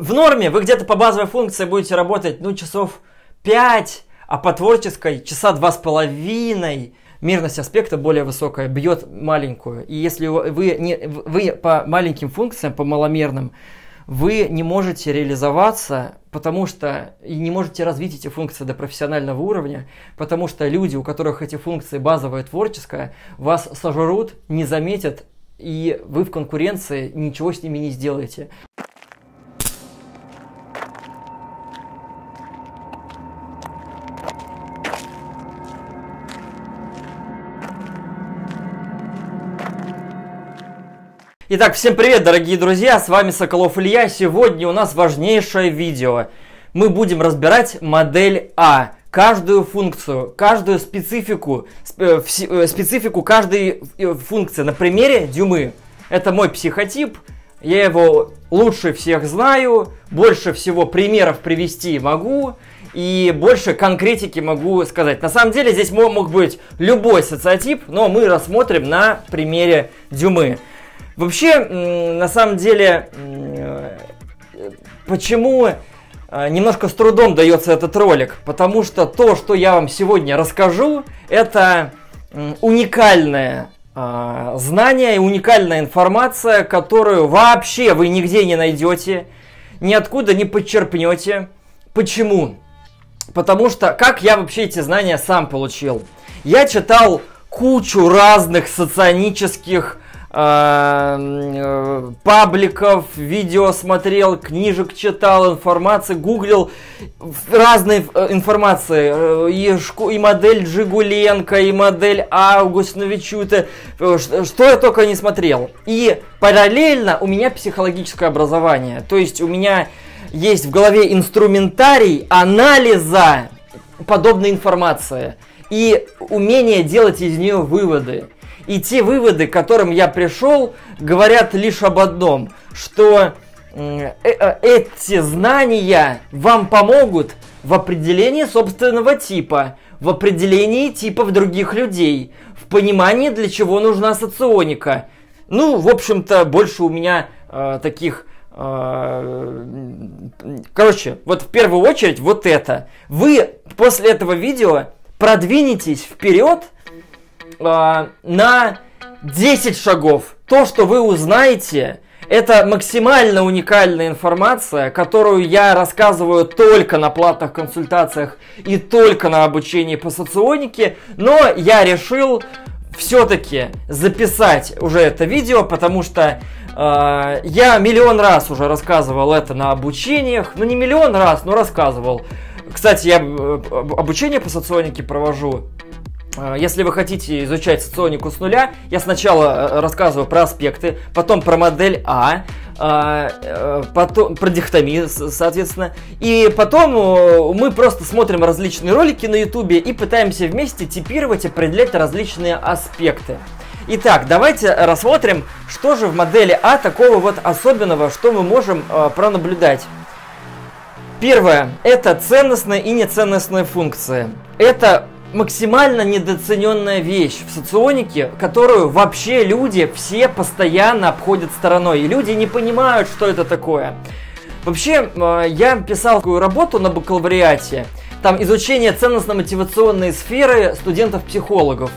в норме вы где-то по базовой функции будете работать, ну, часов 5, а по творческой часа два с половиной. Мирность аспекта более высокая, бьет маленькую. И если вы, не, вы по маленьким функциям, по маломерным, вы не можете реализоваться, потому что и не можете развить эти функции до профессионального уровня, потому что люди, у которых эти функции базовая творческая, вас сожрут, не заметят, и вы в конкуренции ничего с ними не сделаете. Итак, всем привет, дорогие друзья, с вами Соколов Илья. Сегодня у нас важнейшее видео. Мы будем разбирать модель А, каждую функцию, каждую специфику, э, э, специфику каждой э, функции на примере Дюмы. Это мой психотип, я его лучше всех знаю, больше всего примеров привести могу и больше конкретики могу сказать. На самом деле здесь мог быть любой социотип, но мы рассмотрим на примере Дюмы. Вообще, на самом деле, почему э, немножко с трудом дается этот ролик? Потому что то, что я вам сегодня расскажу, это уникальное э, знание и уникальная информация, которую вообще вы нигде не найдете, ниоткуда не подчерпнете. Почему? Потому что как я вообще эти знания сам получил? Я читал кучу разных соционических пабликов, видео смотрел, книжек читал, информации, гуглил разные э, информации. И, и модель Джигуленко, и модель Август Новичута, что я только не смотрел. И параллельно у меня психологическое образование. То есть у меня есть в голове инструментарий анализа подобной информации и умение делать из нее выводы. И те выводы, к которым я пришел, говорят лишь об одном, что э, э, эти знания вам помогут в определении собственного типа, в определении типов других людей, в понимании, для чего нужна соционика. Ну, в общем-то, больше у меня э, таких... Э, короче, вот в первую очередь вот это. Вы после этого видео продвинетесь вперед э, на 10 шагов. То, что вы узнаете, это максимально уникальная информация, которую я рассказываю только на платных консультациях и только на обучении по соционике, но я решил все-таки записать уже это видео, потому что э, я миллион раз уже рассказывал это на обучениях, ну не миллион раз, но рассказывал. Кстати, я э, обучение по соционике провожу если вы хотите изучать соционику с нуля, я сначала э, рассказываю про аспекты, потом про модель А, э, потом про дихтомию, соответственно. И потом мы просто смотрим различные ролики на ютубе и пытаемся вместе типировать, определять различные аспекты. Итак, давайте рассмотрим, что же в модели А такого вот особенного, что мы можем пронаблюдать. Первое – это ценностные и неценностные функции. Это максимально недооцененная вещь в соционике, которую вообще люди все постоянно обходят стороной. И люди не понимают, что это такое. Вообще, э, я писал такую работу на бакалавриате. Там изучение ценностно-мотивационной сферы студентов-психологов.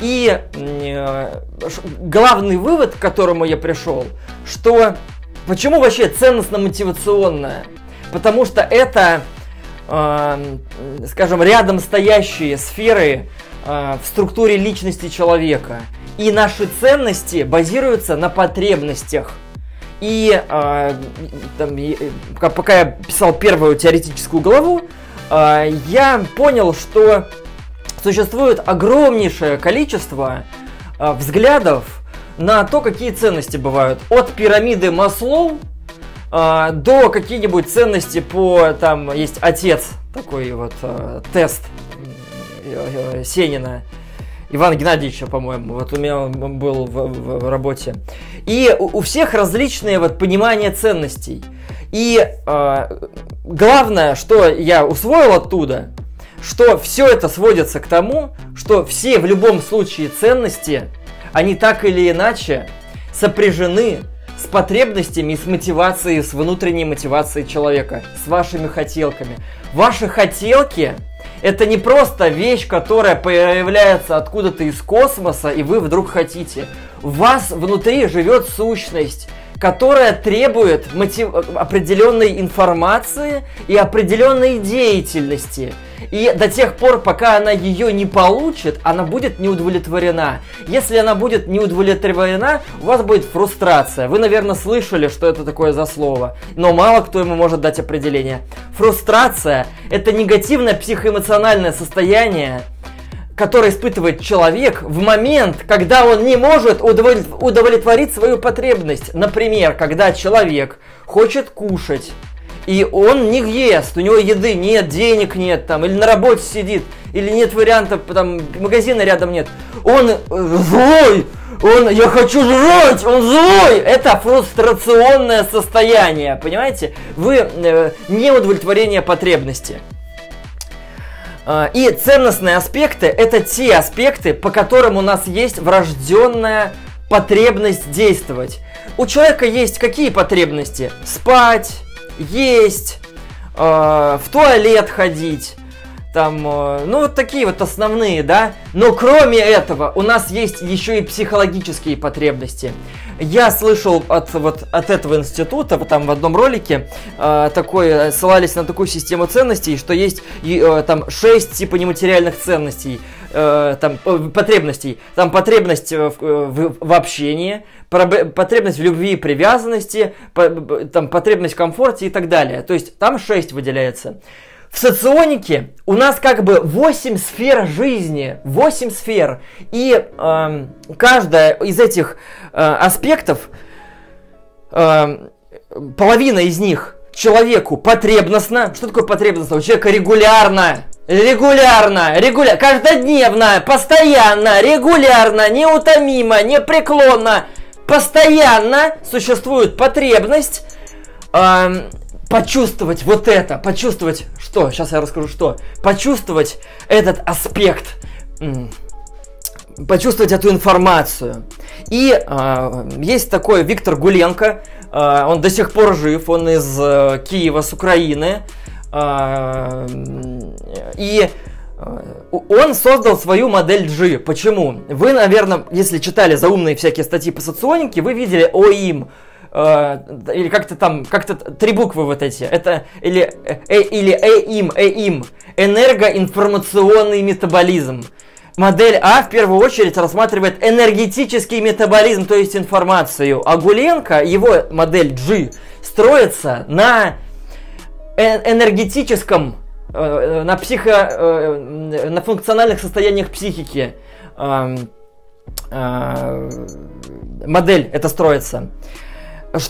И э, главный вывод, к которому я пришел, что почему вообще ценностно-мотивационная? Потому что это э, скажем, рядом стоящие сферы э, в структуре личности человека. И наши ценности базируются на потребностях. И э, там, пока я писал первую теоретическую главу, э, я понял, что существует огромнейшее количество э, взглядов на то, какие ценности бывают. От пирамиды Маслоу э, до какие-нибудь ценности по, там, есть отец, такой вот э, тест э, Сенина. Ивана Геннадьевича, по-моему, вот у меня он был в, в, в работе. И у, у всех различные вот понимания ценностей. И э, главное, что я усвоил оттуда, что все это сводится к тому, что все в любом случае ценности, они так или иначе сопряжены с потребностями и с мотивацией, с внутренней мотивацией человека, с вашими хотелками. Ваши хотелки это не просто вещь, которая появляется откуда-то из космоса, и вы вдруг хотите. У вас внутри живет сущность, которая требует мотив... определенной информации и определенной деятельности. И до тех пор, пока она ее не получит, она будет не удовлетворена. Если она будет не удовлетворена, у вас будет фрустрация. Вы, наверное, слышали, что это такое за слово, но мало кто ему может дать определение. Фрустрация – это негативное психоэмоциональное состояние, который испытывает человек в момент, когда он не может удовлетворить свою потребность. Например, когда человек хочет кушать, и он не ест, у него еды нет, денег нет, там, или на работе сидит, или нет вариантов, там, магазина рядом нет. Он э, злой, он, я хочу жрать, он злой. Это фрустрационное состояние, понимаете? Вы э, неудовлетворение потребности. А, и ценностные аспекты – это те аспекты, по которым у нас есть врожденная потребность действовать. У человека есть какие потребности? Спать, есть, э, в туалет ходить, там, э, ну вот такие вот основные, да. Но кроме этого у нас есть еще и психологические потребности. Я слышал от вот от этого института, вот там в одном ролике э, такой ссылались на такую систему ценностей, что есть э, там шесть типа нематериальных ценностей, э, там э, потребностей. Там потребность в, в, в общении, потребность в любви и привязанности, там потребность в комфорте и так далее. То есть там шесть выделяется. В соционике у нас как бы 8 сфер жизни, 8 сфер. И э, каждая из этих э, аспектов, э, половина из них человеку потребностно. Что такое потребностно? У человека регулярно, регулярно, регулярно, каждодневно, постоянно, регулярно, неутомимо, непреклонно, постоянно существует потребность э, почувствовать вот это, почувствовать что, сейчас я расскажу что, почувствовать этот аспект, почувствовать эту информацию. И э, есть такой Виктор Гуленко, э, он до сих пор жив, он из э, Киева, с Украины, и он создал свою модель G. Почему? Вы, наверное, если читали заумные всякие статьи по соционике, вы видели ОИМ, э, или как-то там, как-то три буквы вот эти, это или, э, или ЭИМ, ЭИМ, энергоинформационный метаболизм. Модель А в первую очередь рассматривает энергетический метаболизм, то есть информацию. А Гуленко, его модель G, строится на э, энергетическом, э, на психо, э, на функциональных состояниях психики. Эм, модель это строится.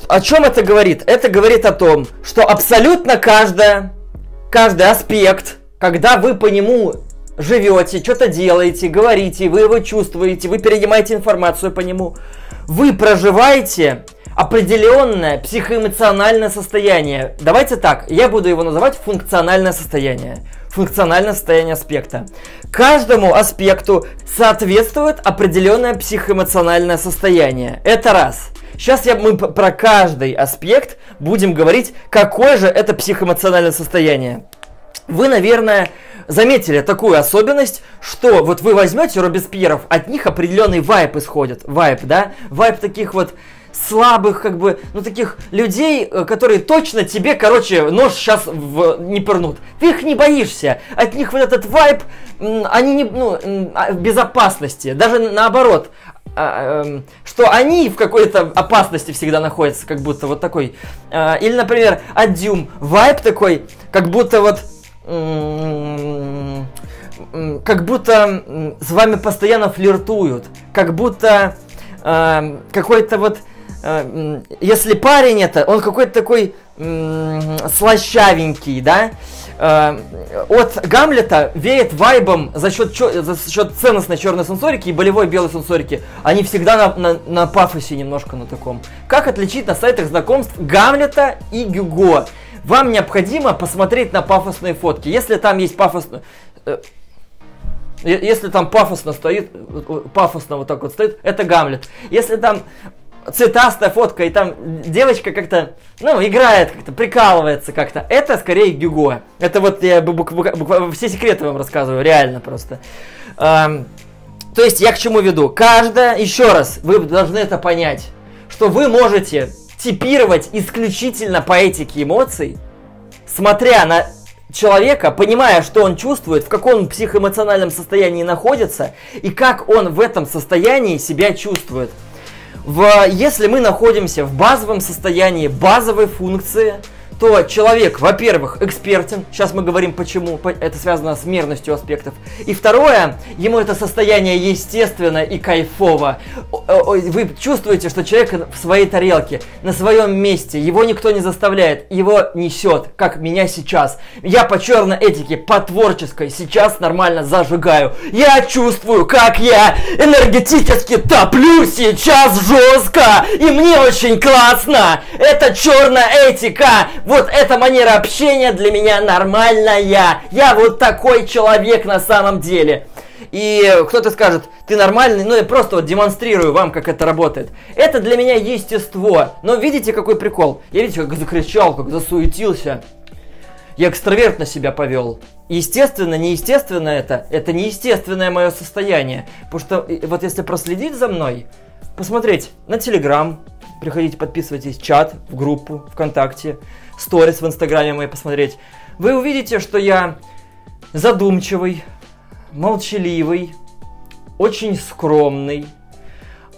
О чем это говорит? Это говорит о том, что абсолютно каждая, каждый аспект, когда вы по нему живете, что-то делаете, говорите, вы его чувствуете, вы перенимаете информацию по нему, вы проживаете определенное психоэмоциональное состояние. Давайте так, я буду его называть функциональное состояние. Функциональное состояние аспекта. Каждому аспекту соответствует определенное психоэмоциональное состояние. Это раз. Сейчас я, мы про каждый аспект будем говорить, какое же это психоэмоциональное состояние. Вы, наверное, заметили такую особенность, что вот вы возьмете Робеспьеров, от них определенный вайп исходит. Вайп, да? Вайп таких вот слабых, как бы, ну, таких людей, э, которые точно тебе, короче, нож сейчас в, не пырнут. Ты их не боишься. От них вот этот вайп, они не, ну, а, в безопасности. Даже наоборот. А, эм, что они в какой-то опасности всегда находятся, как будто вот такой. А, или, например, Адюм, вайп такой, как будто вот как будто с вами постоянно флиртуют, как будто э, какой-то вот, если парень это, он какой-то такой э, слащавенький, да, Э, от Гамлета веет вайбом за счет, за счет ценностной черной сенсорики и болевой белой сенсорики. Они всегда на, на, на пафосе немножко на таком. Как отличить на сайтах знакомств Гамлета и Гюго? Вам необходимо посмотреть на пафосные фотки. Если там есть пафосно... Э, если там пафосно стоит, пафосно вот так вот стоит, это Гамлет. Если там цветастая фотка, и там девочка как-то, ну, играет, как-то прикалывается как-то. Это скорее Гюго. Это вот я бук- бук- бук- все секреты вам рассказываю, реально просто. Эм, то есть я к чему веду? Каждая, еще раз, вы должны это понять, что вы можете типировать исключительно по этике эмоций, смотря на человека, понимая, что он чувствует, в каком психоэмоциональном состоянии находится и как он в этом состоянии себя чувствует. В, если мы находимся в базовом состоянии базовой функции, то человек, во-первых, экспертен, сейчас мы говорим почему, это связано с мерностью аспектов. И второе, ему это состояние естественно и кайфово. Вы чувствуете, что человек в своей тарелке, на своем месте, его никто не заставляет, его несет, как меня сейчас. Я по черной этике, по творческой, сейчас нормально зажигаю. Я чувствую, как я энергетически топлю сейчас жестко, и мне очень классно. Это черная этика, вот эта манера общения для меня нормальная. Я вот такой человек на самом деле. И кто-то скажет, ты нормальный, ну я просто вот демонстрирую вам, как это работает. Это для меня естество. Но видите, какой прикол? Я видите, как закричал, как засуетился. Я экстравертно себя повел. Естественно, неестественно это. Это неестественное мое состояние. Потому что вот если проследить за мной, посмотреть на Телеграм, приходите, подписывайтесь, чат, в группу, ВКонтакте, сторис в Инстаграме мои посмотреть, вы увидите, что я задумчивый, молчаливый, очень скромный,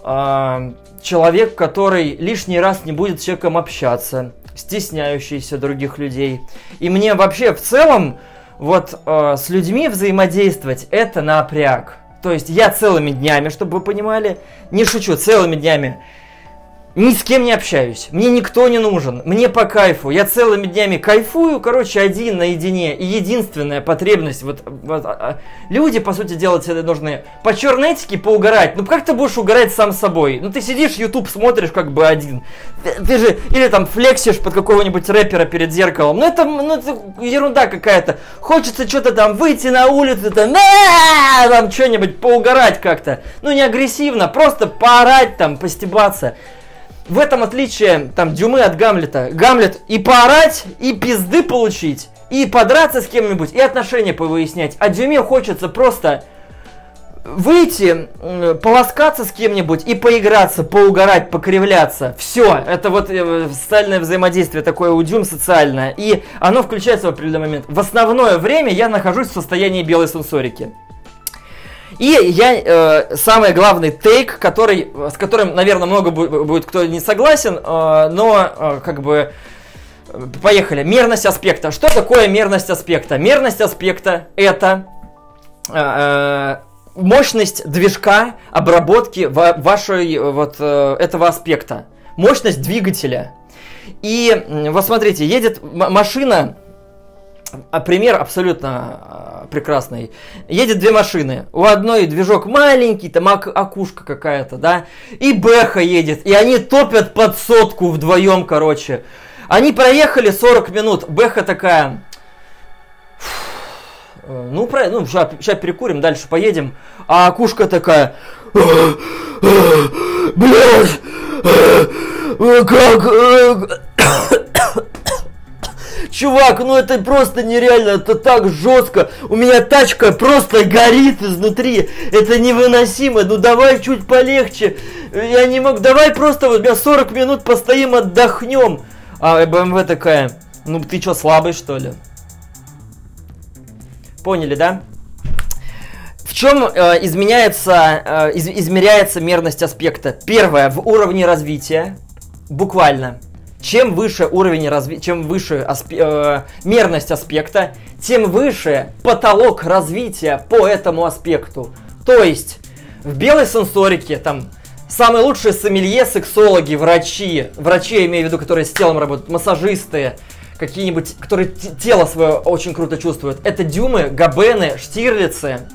э, человек, который лишний раз не будет с человеком общаться, стесняющийся других людей. И мне вообще в целом вот э, с людьми взаимодействовать это напряг. То есть я целыми днями, чтобы вы понимали, не шучу, целыми днями ни с кем не общаюсь, мне никто не нужен, мне по кайфу, я целыми днями кайфую, короче, один наедине, и единственная потребность, вот, вот а, а, люди, по сути дела, тебе нужны по чернетике поугарать, ну как ты будешь угорать сам собой? Ну ты сидишь, YouTube смотришь как бы один, ты, ты же, или там флексишь под какого-нибудь рэпера перед зеркалом, ну это, ну это ерунда какая-то, хочется что-то там выйти на улицу, там, там что-нибудь поугарать как-то, ну не агрессивно, просто поорать там, постебаться в этом отличие там Дюмы от Гамлета. Гамлет и поорать, и пизды получить, и подраться с кем-нибудь, и отношения повыяснять. А Дюме хочется просто выйти, полоскаться с кем-нибудь и поиграться, поугарать, покривляться. Все, это вот э, социальное взаимодействие такое у Дюм социальное. И оно включается в определенный момент. В основное время я нахожусь в состоянии белой сенсорики. И я э, самый главный тейк, который, с которым, наверное, много будет кто не согласен, э, но э, как бы поехали. Мерность аспекта. Что такое мерность аспекта? Мерность аспекта это э, э мощность движка обработки вашей вот э, этого аспекта, мощность двигателя. И вот смотрите, едет машина а пример абсолютно а, прекрасный. Едет две машины. У одной движок маленький, там окушка какая-то, да, и Бэха едет, и они топят под сотку вдвоем, короче. Они проехали 40 минут, Бэха такая, э, ну, про, ну, сейчас, перекурим, дальше поедем. А окушка такая, блядь, как, Чувак, ну это просто нереально, это так жестко. У меня тачка просто горит изнутри. Это невыносимо. Ну давай чуть полегче. Я не могу. Давай просто вот 40 минут постоим, отдохнем. А БМВ такая, ну ты что, слабый что ли? Поняли, да? В чем э, изменяется, э, из, измеряется мерность аспекта? Первое, в уровне развития, буквально. Чем выше уровень развития, чем выше аспе- э, мерность аспекта, тем выше потолок развития по этому аспекту. То есть в белой сенсорике там самые лучшие сомелье, сексологи, врачи, врачи я имею в виду, которые с телом работают, массажисты, какие-нибудь, которые тело свое очень круто чувствуют. Это Дюмы, Габены, Штирлицы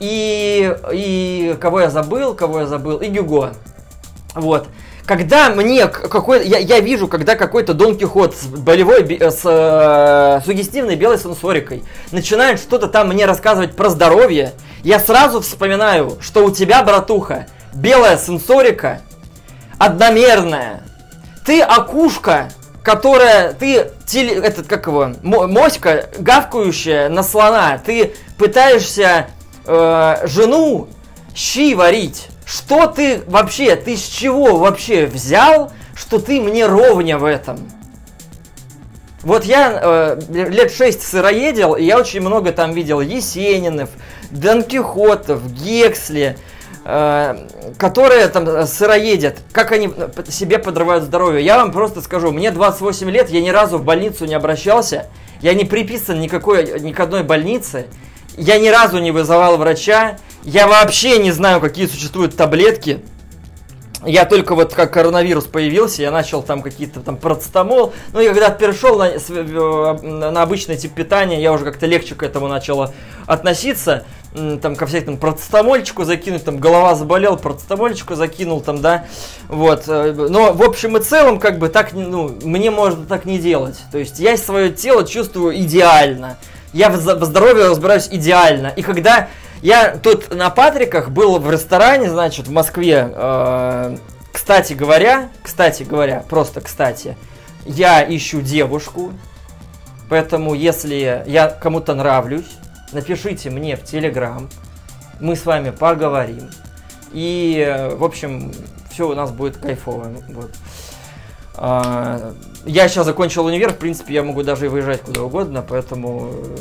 и, и кого я забыл, кого я забыл, и Гюго. Вот когда мне какой я, я вижу, когда какой-то Дон Кихот с болевой, с э, сугестивной белой сенсорикой начинает что-то там мне рассказывать про здоровье, я сразу вспоминаю, что у тебя, братуха, белая сенсорика, одномерная. Ты окушка, которая, ты, теле, этот, как его, моська, гавкающая на слона. Ты пытаешься э, жену щи варить. Что ты вообще, ты с чего вообще взял, что ты мне ровня в этом? Вот я э, лет шесть сыроедил, и я очень много там видел Есенинов, Дон Кихотов, Гексли, э, которые там сыроедят, как они себе подрывают здоровье. Я вам просто скажу, мне 28 лет, я ни разу в больницу не обращался, я не приписан никакой, ни к одной больнице, я ни разу не вызывал врача, я вообще не знаю, какие существуют таблетки, я только вот как коронавирус появился, я начал там какие-то там процетамол. Ну и когда перешел на, на обычный тип питания, я уже как-то легче к этому начал относиться. Там ко всякому процетамольчику закинуть, там голова заболел, процетамольчику закинул там, да. Вот. Э, но в общем и целом, как бы так, ну, мне можно так не делать. То есть я свое тело чувствую идеально. Я в здоровье разбираюсь идеально. И когда я тут на Патриках был в ресторане, значит, в Москве. Э, кстати говоря, кстати говоря, просто кстати, я ищу девушку. Поэтому, если я кому-то нравлюсь, напишите мне в Телеграм. Мы с вами поговорим. И, в общем, все у нас будет кайфово. Вот. А, я сейчас закончил универ, в принципе, я могу даже и выезжать куда угодно, поэтому э,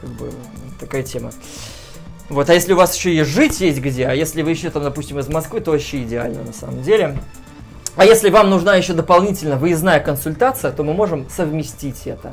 как бы такая тема. Вот, а если у вас еще и жить есть где, а если вы еще там, допустим, из Москвы, то вообще идеально на самом деле. А если вам нужна еще дополнительно выездная консультация, то мы можем совместить это.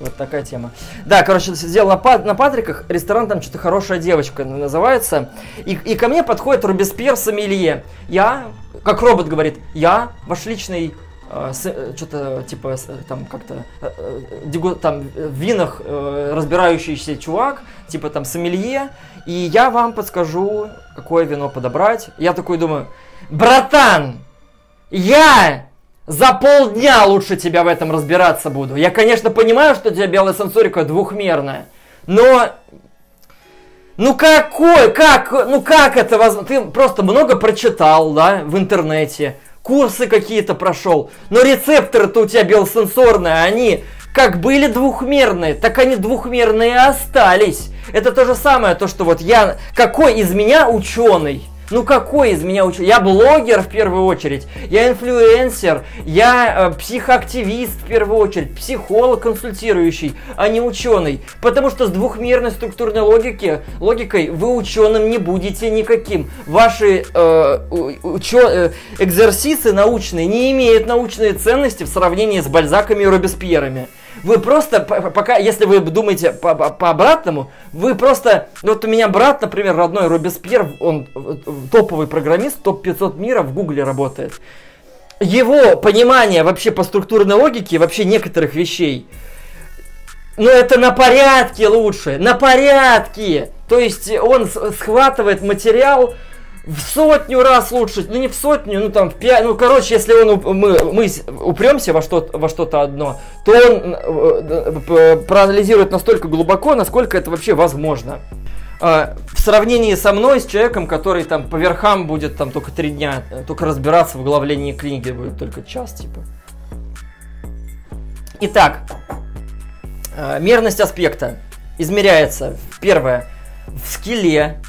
Вот такая тема. Да, короче, сидел на, Пат на Патриках, ресторан там что-то хорошая девочка называется. И, и ко мне подходит Робеспьер Сомелье. Я, как робот говорит, я ваш личный что-то типа там как-то э, там в винах разбирающийся чувак, типа там сомелье, и я вам подскажу, какое вино подобрать. Я такой думаю, братан, я за полдня лучше тебя в этом разбираться буду. Я, конечно, понимаю, что у тебя белая сенсорика двухмерная, но ну какой, как, ну как это возможно? Ты просто много прочитал, да, в интернете курсы какие-то прошел, но рецепторы-то у тебя белосенсорные, они как были двухмерные, так они двухмерные остались. Это то же самое, то что вот я, какой из меня ученый? Ну какой из меня ученый? Я блогер в первую очередь, я инфлюенсер, я э, психоактивист в первую очередь, психолог консультирующий, а не ученый. Потому что с двухмерной структурной логики, логикой вы ученым не будете никаким. Ваши э, учё, э, экзерсисы научные не имеют научной ценности в сравнении с Бальзаками и Робеспьерами. Вы просто, пока, если вы думаете по, по, по обратному, вы просто, вот у меня брат, например, родной Робеспьер, он топовый программист, топ-500 мира в Гугле работает. Его понимание вообще по структурной логике, вообще некоторых вещей, ну это на порядке лучше, на порядке. То есть он схватывает материал, в сотню раз лучше, ну не в сотню, ну там в пять, ну короче, если он мы, мы упремся во что во что-то одно, то он э, э, проанализирует настолько глубоко, насколько это вообще возможно. А, в сравнении со мной, с человеком, который там по верхам будет там только три дня, только разбираться в главлении книги будет только час, типа. Итак, э, мерность аспекта измеряется, первое, в скилле,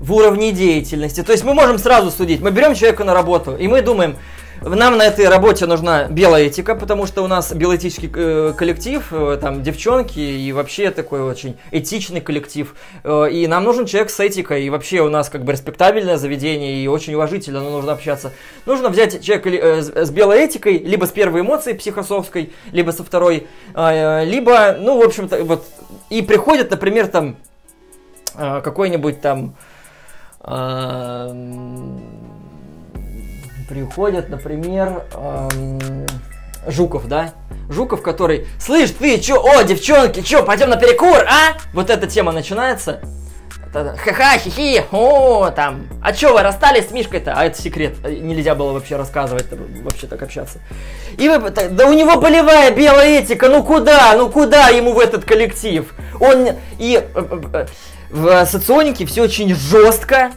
в уровне деятельности. То есть мы можем сразу судить. Мы берем человека на работу, и мы думаем, нам на этой работе нужна биоэтика, потому что у нас биоэтический э, коллектив, э, там девчонки и вообще такой очень этичный коллектив. Э, и нам нужен человек с этикой, и вообще у нас как бы респектабельное заведение, и очень уважительно но нужно общаться. Нужно взять человека с биоэтикой, либо с первой эмоцией психосовской, либо со второй, либо, ну, в общем-то, вот, и приходит, например, там, какой-нибудь там приходят, например, Жуков, да? Жуков, который, слышь, ты чё, о, девчонки, чё, пойдем на перекур, а? Вот эта тема начинается. Ха-ха, хихи, о, там. А чё, вы расстались с Мишкой-то? А это секрет, нельзя было вообще рассказывать, вообще так общаться. И вы, да у него болевая белая этика, ну куда, ну куда ему в этот коллектив? Он, и э, э, э, в соционике все очень жестко.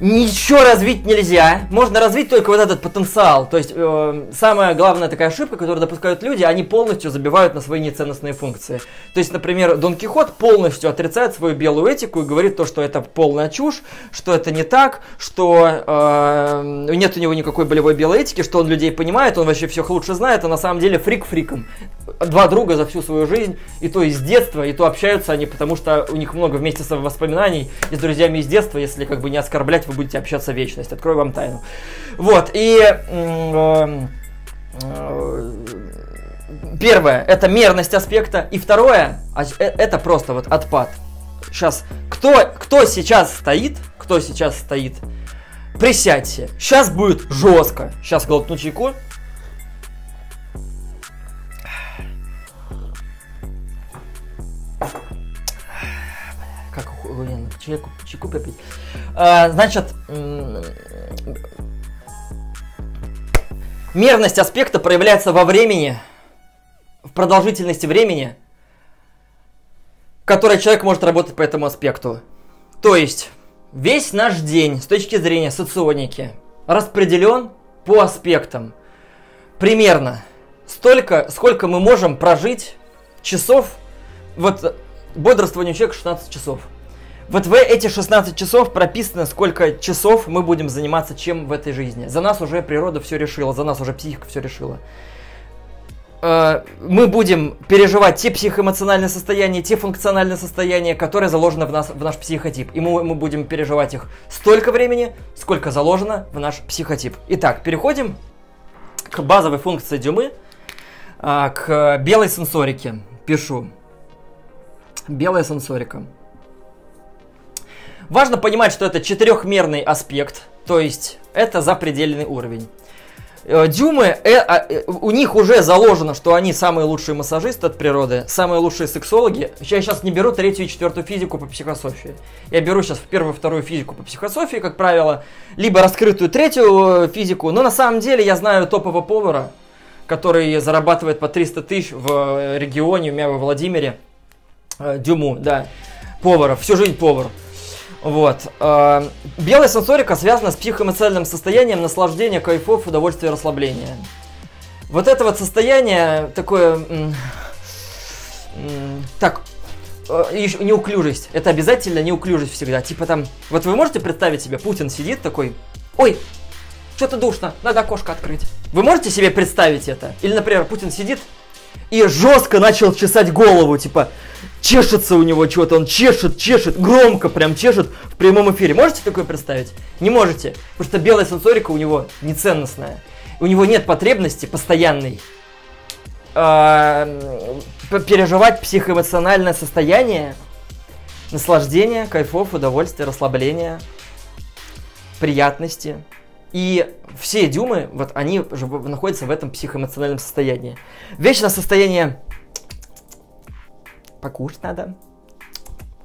Ничего развить нельзя. Можно развить только вот этот потенциал. То есть э, самая главная такая ошибка, которую допускают люди, они полностью забивают на свои неценностные функции. То есть, например, Дон Кихот полностью отрицает свою белую этику и говорит то, что это полная чушь, что это не так, что э, нет у него никакой болевой белой этики, что он людей понимает, он вообще всех лучше знает, а на самом деле фрик фриком. Два друга за всю свою жизнь, и то из детства, и то общаются они, потому что у них много вместе воспоминаний и с друзьями из детства, если как бы не оскорблять вы будете общаться вечность. Открою вам тайну. Вот, и... Э, первое, это мерность аспекта. И второе, а, э, это просто вот отпад. Сейчас, кто, кто сейчас стоит, кто сейчас стоит, присядьте. Сейчас будет жестко. Сейчас глотну чайку. Блин, чайку, чайку попить. А, значит, мерность аспекта проявляется во времени, в продолжительности времени, которое человек может работать по этому аспекту. То есть, весь наш день с точки зрения соционики распределен по аспектам. Примерно столько, сколько мы можем прожить часов, вот бодрствование человека 16 часов. Вот в эти 16 часов прописано, сколько часов мы будем заниматься чем в этой жизни. За нас уже природа все решила, за нас уже психика все решила. Э, мы будем переживать те психоэмоциональные состояния, те функциональные состояния, которые заложены в, нас, в наш психотип. И мы, мы будем переживать их столько времени, сколько заложено в наш психотип. Итак, переходим к базовой функции Дюмы, э, к белой сенсорике. Пишу. Белая сенсорика. Важно понимать, что это четырехмерный аспект, то есть это запредельный уровень. Э, дюмы, э, а, э, у них уже заложено, что они самые лучшие массажисты от природы, самые лучшие сексологи. Я сейчас не беру третью и четвертую физику по психософии. Я беру сейчас первую и вторую физику по психософии, как правило, либо раскрытую третью физику, но на самом деле я знаю топового повара, который зарабатывает по 300 тысяч в регионе у меня во Владимире. Дюму, да, повара, всю жизнь повар. Вот. Э, белая сенсорика связана с психоэмоциональным состоянием наслаждения, кайфов, удовольствия и расслабления. Вот это вот состояние такое... Так, э, неуклюжесть. Это обязательно неуклюжесть всегда. Типа там, вот вы можете представить себе, Путин сидит такой, ой, что-то душно, надо окошко открыть. Вы можете себе представить это? Или, например, Путин сидит и жестко начал чесать голову, типа, чешется у него что-то, он чешет, чешет, громко прям чешет в прямом эфире. Можете такое представить? Не можете, потому что белая сенсорика у него неценностная. У него нет потребности постоянной э, переживать психоэмоциональное состояние, наслаждение, кайфов, удовольствие, расслабление, приятности. И все дюмы, вот они же находятся в этом психоэмоциональном состоянии. Вечное состояние покушать надо.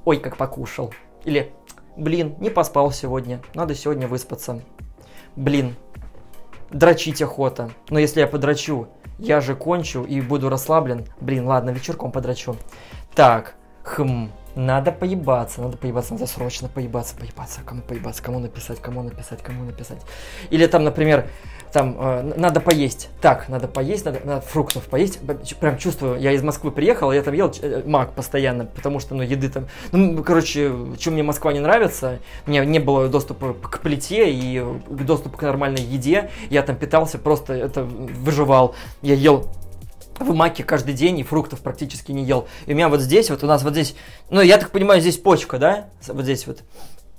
Ой, как покушал. Или, блин, не поспал сегодня, надо сегодня выспаться. Блин, дрочить охота. Но если я подрачу, я же кончу и буду расслаблен. Блин, ладно, вечерком подрачу. Так, хм, надо поебаться, надо поебаться, надо срочно поебаться, поебаться, кому поебаться, кому написать, кому написать, кому написать. Или там, например, там э, надо поесть. Так, надо поесть, надо, надо фруктов поесть. Прям чувствую, я из Москвы приехал, я там ел э, мак постоянно, потому что, ну, еды там... Ну, короче, чем мне Москва не нравится, меня не было доступа к плите и доступа к нормальной еде. Я там питался, просто это выживал. Я ел в маке каждый день и фруктов практически не ел. И у меня вот здесь, вот у нас вот здесь, ну, я так понимаю, здесь почка, да? Вот здесь вот.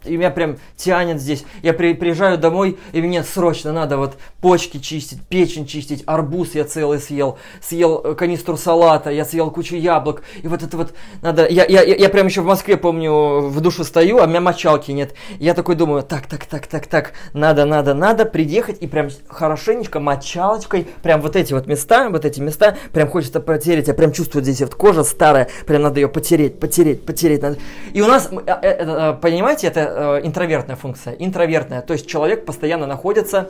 И меня прям тянет здесь. Я при, приезжаю домой, и мне срочно надо вот почки чистить, печень чистить, арбуз я целый съел, съел э, канистру салата, я съел кучу яблок. И вот это вот надо... Я, я, я, прям еще в Москве, помню, в душу стою, а у меня мочалки нет. Я такой думаю, так, так, так, так, так, надо, надо, надо приехать и прям хорошенечко мочалочкой, прям вот эти вот места, вот эти места, прям хочется потереть, я прям чувствую здесь вот кожа старая, прям надо ее потереть, потереть, потереть. Надо. И у нас, э, э, понимаете, это э, интровертная функция. Интровертная, то есть человек постоянно находится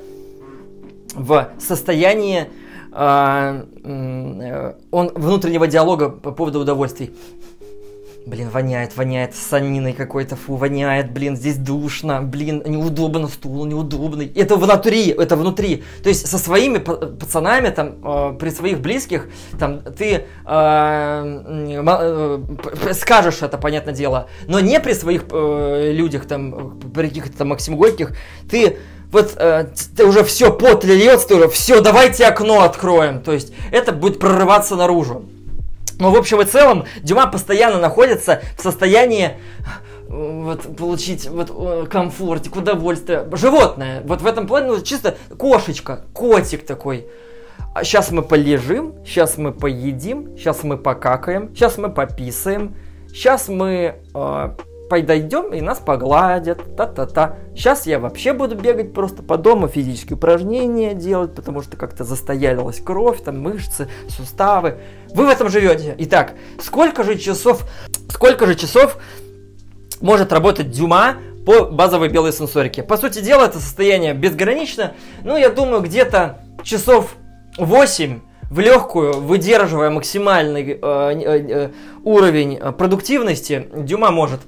в состоянии э, э, он внутреннего диалога по поводу удовольствий. Блин, воняет, воняет саниной какой-то, фу, воняет, блин, здесь душно, блин, неудобно стул, неудобный. Это внутри, это внутри. То есть со своими пацанами, там, э, при своих близких, там, ты э, э, скажешь это, понятное дело, но не при своих э, людях, там, при каких-то там Максим Горьких, ты вот э, ты уже все пот льется, ты уже все, давайте окно откроем. То есть это будет прорываться наружу. Но в общем и целом Дюма постоянно находится в состоянии вот, получить вот, комфортик, удовольствие. Животное. Вот в этом плане ну, чисто кошечка, котик такой. Сейчас мы полежим, сейчас мы поедим, сейчас мы покакаем, сейчас мы пописаем, сейчас мы э, подойдем и нас погладят, та-та-та. Сейчас я вообще буду бегать просто по дому, физические упражнения делать, потому что как-то застоялась кровь, там мышцы, суставы. Вы в этом живете. Итак, сколько же часов, сколько же часов может работать Дюма по базовой белой сенсорике? По сути дела, это состояние безгранично. Ну, я думаю, где-то часов 8 в легкую, выдерживая максимальный э, э, э уровень продуктивности, Дюма может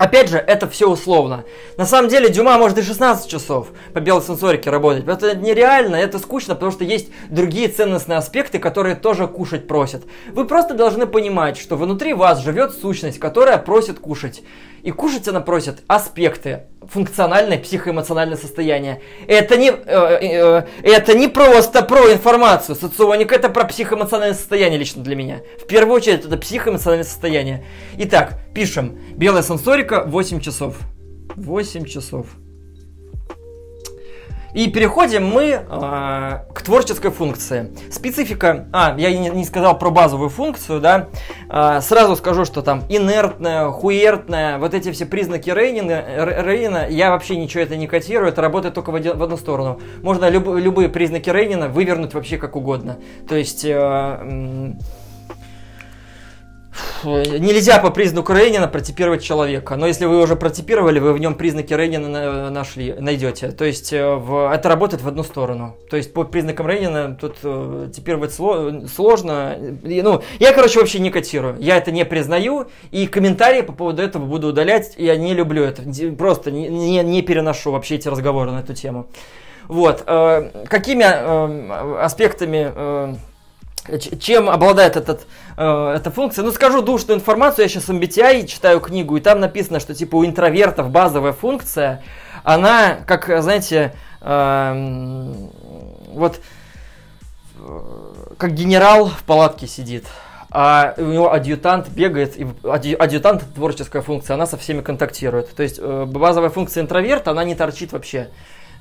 Опять же, это все условно. На самом деле, Дюма может и 16 часов по белой сенсорике работать. Это нереально, это скучно, потому что есть другие ценностные аспекты, которые тоже кушать просят. Вы просто должны понимать, что внутри вас живет сущность, которая просит кушать. И кушать она просит аспекты функциональное психоэмоциональное состояние. Это не, э, э, это не просто про информацию. Соционик это про психоэмоциональное состояние лично для меня. В первую очередь это психоэмоциональное состояние. Итак, пишем. Белая сенсорика 8 часов. 8 часов. И переходим мы э, к творческой функции. Специфика, а, я не, не сказал про базовую функцию, да, э, сразу скажу, что там инертная, хуертная, вот эти все признаки Рейнина, Рейнина, я вообще ничего это не котирую, это работает только в, один, в одну сторону. Можно люб, любые признаки Рейнина вывернуть вообще как угодно. То есть... Э, нельзя по признаку Рейнина протипировать человека. Но если вы уже протипировали, вы в нем признаки Рейнина нашли, найдете. То есть э, в, это работает в одну сторону. То есть по признакам Рейнина тут э, типировать сло, сложно. И, ну, я, короче, вообще не котирую. Я это не признаю. И комментарии по поводу этого буду удалять. Я не люблю это. Просто не, не, не переношу вообще эти разговоры на эту тему. Вот. Э, какими э, аспектами э, чем обладает этот, э, эта функция. Ну, скажу душную информацию, я сейчас MBTI читаю книгу, и там написано, что типа у интровертов базовая функция, она, как, знаете, э, вот как генерал в палатке сидит, а у него адъютант бегает, и адъютант творческая функция, она со всеми контактирует. То есть э, базовая функция интроверта, она не торчит вообще.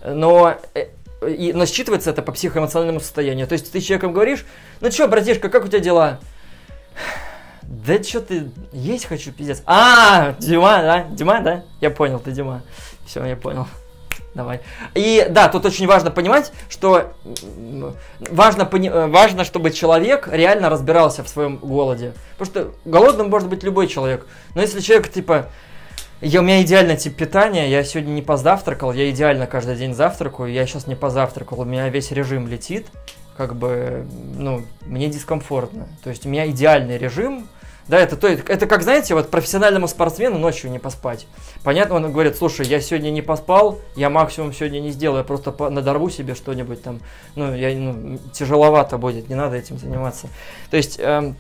Но э, и, но считывается это по психоэмоциональному состоянию. То есть ты с человеком говоришь, ну что, братишка, как у тебя дела? Да что ты, есть хочу, пиздец. А, Дима, да? Дима, да? Я понял, ты Дима. Все, я понял. Давай. И да, тут очень важно понимать, что важно, пони... важно, чтобы человек реально разбирался в своем голоде. Потому что голодным может быть любой человек. Но если человек, типа, я, у меня идеальный тип питания, я сегодня не позавтракал, я идеально каждый день завтракаю, я сейчас не позавтракал, у меня весь режим летит, как бы, ну, мне дискомфортно. То есть у меня идеальный режим, да, это, то, это как, знаете, вот профессиональному спортсмену ночью не поспать. Понятно, он говорит, слушай, я сегодня не поспал, я максимум сегодня не сделаю, я просто надорву себе что-нибудь там, ну, я, ну, тяжеловато будет, не надо этим заниматься. То есть эм,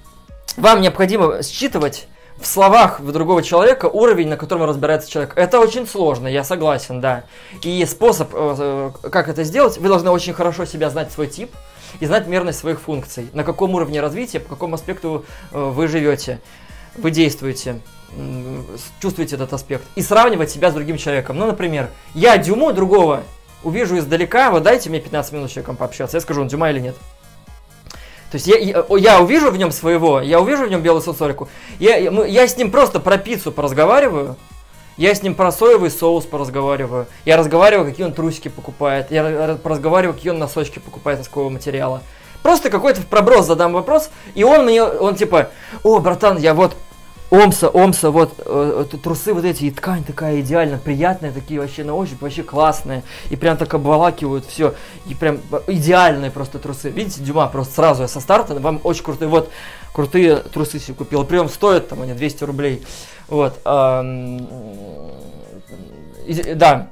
вам необходимо считывать в словах другого человека уровень, на котором разбирается человек. Это очень сложно, я согласен, да. И способ, э, э, как это сделать, вы должны очень хорошо себя знать свой тип и знать мерность своих функций. На каком уровне развития, по какому аспекту э, вы живете, вы действуете чувствуете этот аспект и сравнивать себя с другим человеком. Ну, например, я Дюму другого увижу издалека, вот дайте мне 15 минут с человеком пообщаться, я скажу, он Дюма или нет. То есть я, я, я увижу в нем своего, я увижу в нем белую сенсорику, я, я, я с ним просто про пиццу поразговариваю, я с ним про соевый соус поразговариваю, я разговариваю, какие он трусики покупает, я разговариваю, какие он носочки покупает из какого материала. Просто какой-то проброс задам вопрос, и он мне, он типа, о, братан, я вот Омса, Омса, вот э, э трусы вот эти, и ткань такая идеально приятная, такие вообще на ощупь, вообще классные. И прям так обволакивают все. И прям идеальные просто трусы. Видите, Дюма просто сразу я со старта, вам очень крутые, вот, крутые трусы себе купил. Прям стоят там они 200 рублей. Вот. Да,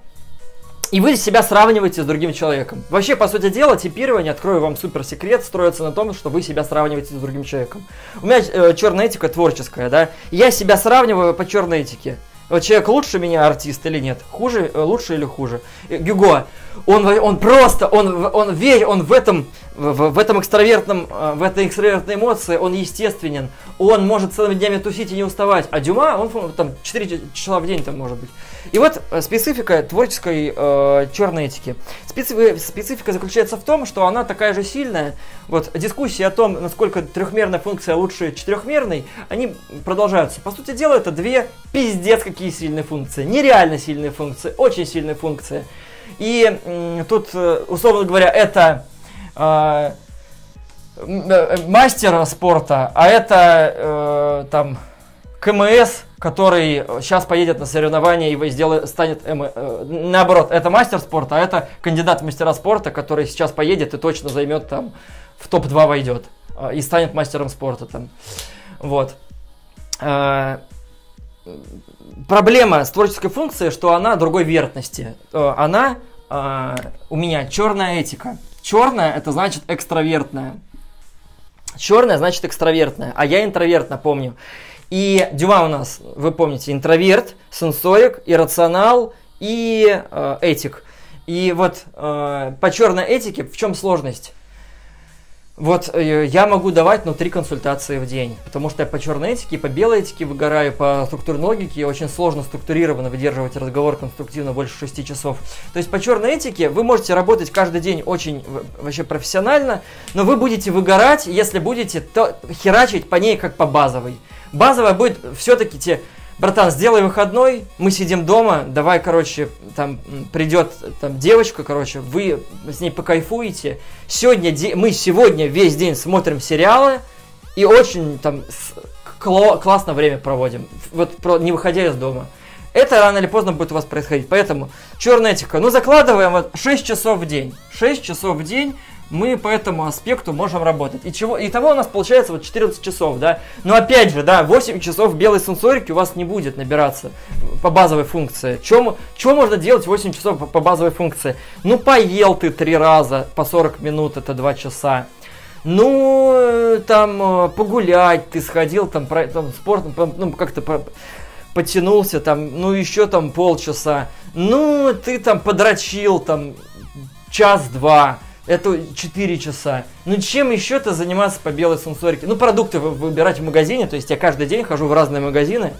и вы себя сравниваете с другим человеком. Вообще, по сути дела, типирование, открою вам супер секрет, строится на том, что вы себя сравниваете с другим человеком. У меня э, черная этика творческая, да. Я себя сравниваю по черной этике. Вот человек лучше меня артист или нет? Хуже, э, лучше или хуже? Э, Гюго, он, он просто, он, он, весь, он в этом, в, в этом экстравертном, э, в этой экстравертной эмоции, он естественен. Он может целыми днями тусить и не уставать. А Дюма, он там 4 часа в день там может быть. И вот специфика творческой э, черной этики. Специфика, специфика заключается в том, что она такая же сильная. Вот дискуссии о том, насколько трехмерная функция лучше четырехмерной, они продолжаются. По сути дела, это две пиздец какие сильные функции. Нереально сильные функции, очень сильные функции. И тут, э, условно говоря, это э, э, мастер спорта, а это там КМС, который сейчас поедет на соревнования и сделает, станет, эм, наоборот, это мастер спорта, а это кандидат в мастера спорта, который сейчас поедет и точно займет там, в топ-2 войдет и станет мастером спорта там. Вот. Проблема с творческой функцией, что она другой верхности. Э, она э, у меня черная этика. Черная это значит экстравертная. Черная значит экстравертная, а я интроверт, напомню. И Дюма у нас, вы помните, интроверт, сенсорик, иррационал и э, этик. И вот э, по черной этике в чем сложность? Вот э, я могу давать, ну, три консультации в день, потому что я по черной этике, по белой этике выгораю, по структурной логике очень сложно структурированно выдерживать разговор конструктивно больше 6 часов. То есть по черной этике вы можете работать каждый день очень вообще профессионально, но вы будете выгорать, если будете то, херачить по ней как по базовой. Базовая будет все-таки те братан, сделай выходной, мы сидим дома, давай, короче, там придет там девочка, короче, вы с ней покайфуете. Сегодня, мы сегодня весь день смотрим сериалы и очень там кл- классно время проводим, вот про, не выходя из дома. Это рано или поздно будет у вас происходить. Поэтому черная этика. Ну, закладываем вот 6 часов в день. 6 часов в день мы по этому аспекту можем работать. И чего? И того у нас получается вот 14 часов, да. Но опять же, да, 8 часов белой сенсорики у вас не будет набираться по базовой функции. Чем, чего можно делать 8 часов по, по базовой функции? Ну, поел ты три раза по 40 минут, это 2 часа. Ну, там, э, погулять ты сходил, там, про, там спортом, ну, как-то по, потянулся, там, ну, еще там полчаса. Ну, ты там подрочил, там, час-два это 4 часа. Ну чем еще-то заниматься по белой сенсорике? Ну продукты выбирать в магазине, то есть я каждый день хожу в разные магазины.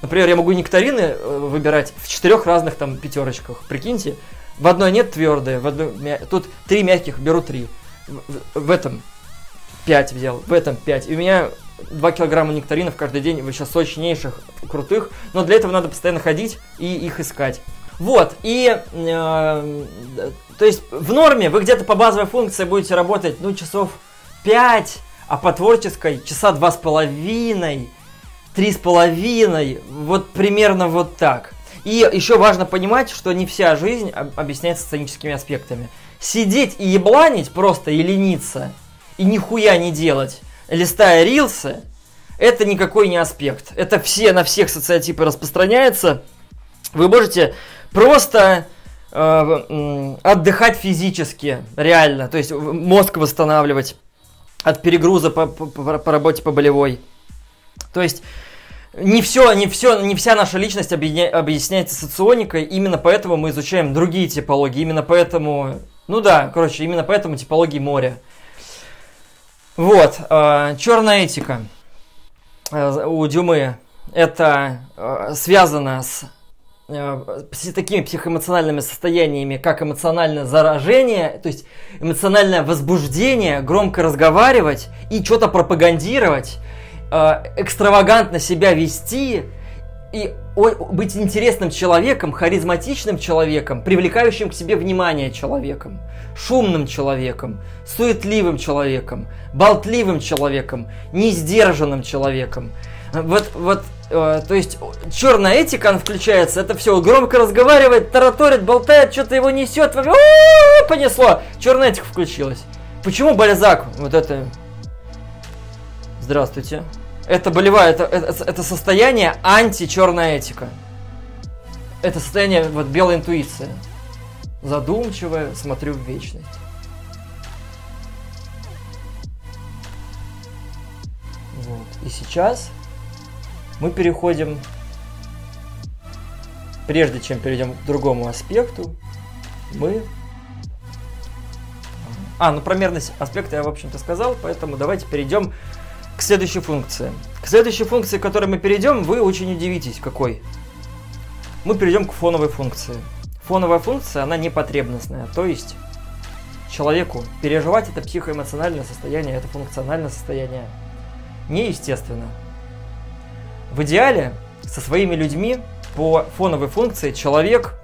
Например, я могу нектарины э, выбирать в четырех разных там пятерочках. Прикиньте, в одной нет твердые, в одной мя... тут три мягких, беру три. В, в этом 5 взял, в этом 5. И у меня 2 килограмма нектаринов каждый день, вообще сочнейших, крутых. Но для этого надо постоянно ходить и их искать. Вот, и э, то есть в норме вы где-то по базовой функции будете работать, ну, часов 5, а по творческой часа два с половиной, три с половиной, вот примерно вот так. И еще важно понимать, что не вся жизнь объясняется сценическими аспектами. Сидеть и ебланить просто и лениться, и нихуя не делать, листая рилсы, это никакой не аспект. Это все на всех социотипы распространяется. Вы можете просто отдыхать физически, реально, то есть мозг восстанавливать от перегруза по, по, по работе по болевой. То есть не все, не все, не вся наша личность объясня, объясняется соционикой, именно поэтому мы изучаем другие типологии, именно поэтому, ну да, короче, именно поэтому типологии моря. Вот, э, черная этика э, у Дюмы, это э, связано с Э, с такими психоэмоциональными состояниями, как эмоциональное заражение, то есть эмоциональное возбуждение, громко разговаривать и что-то пропагандировать, э, экстравагантно себя вести и быть интересным человеком, харизматичным человеком, привлекающим к себе внимание человеком, шумным человеком, суетливым человеком, болтливым человеком, несдержанным человеком – Вот, вот, э, то есть черная этика включается, это все громко разговаривает, тараторит, болтает, что-то его несет, понесло, черная этика включилась. Почему Бальзак, вот это, здравствуйте, это болевая, это, это, это состояние анти-черная этика. Это состояние вот белой интуиции. Задумчивая, смотрю в вечность. Вот. И сейчас мы переходим, прежде чем перейдем к другому аспекту, мы... А, ну про мерность аспекта я, в общем-то, сказал, поэтому давайте перейдем к следующей функции. К следующей функции, к которой мы перейдем, вы очень удивитесь, какой. Мы перейдем к фоновой функции. Фоновая функция, она непотребностная, то есть человеку переживать это психоэмоциональное состояние, это функциональное состояние неестественно. В идеале со своими людьми по фоновой функции человек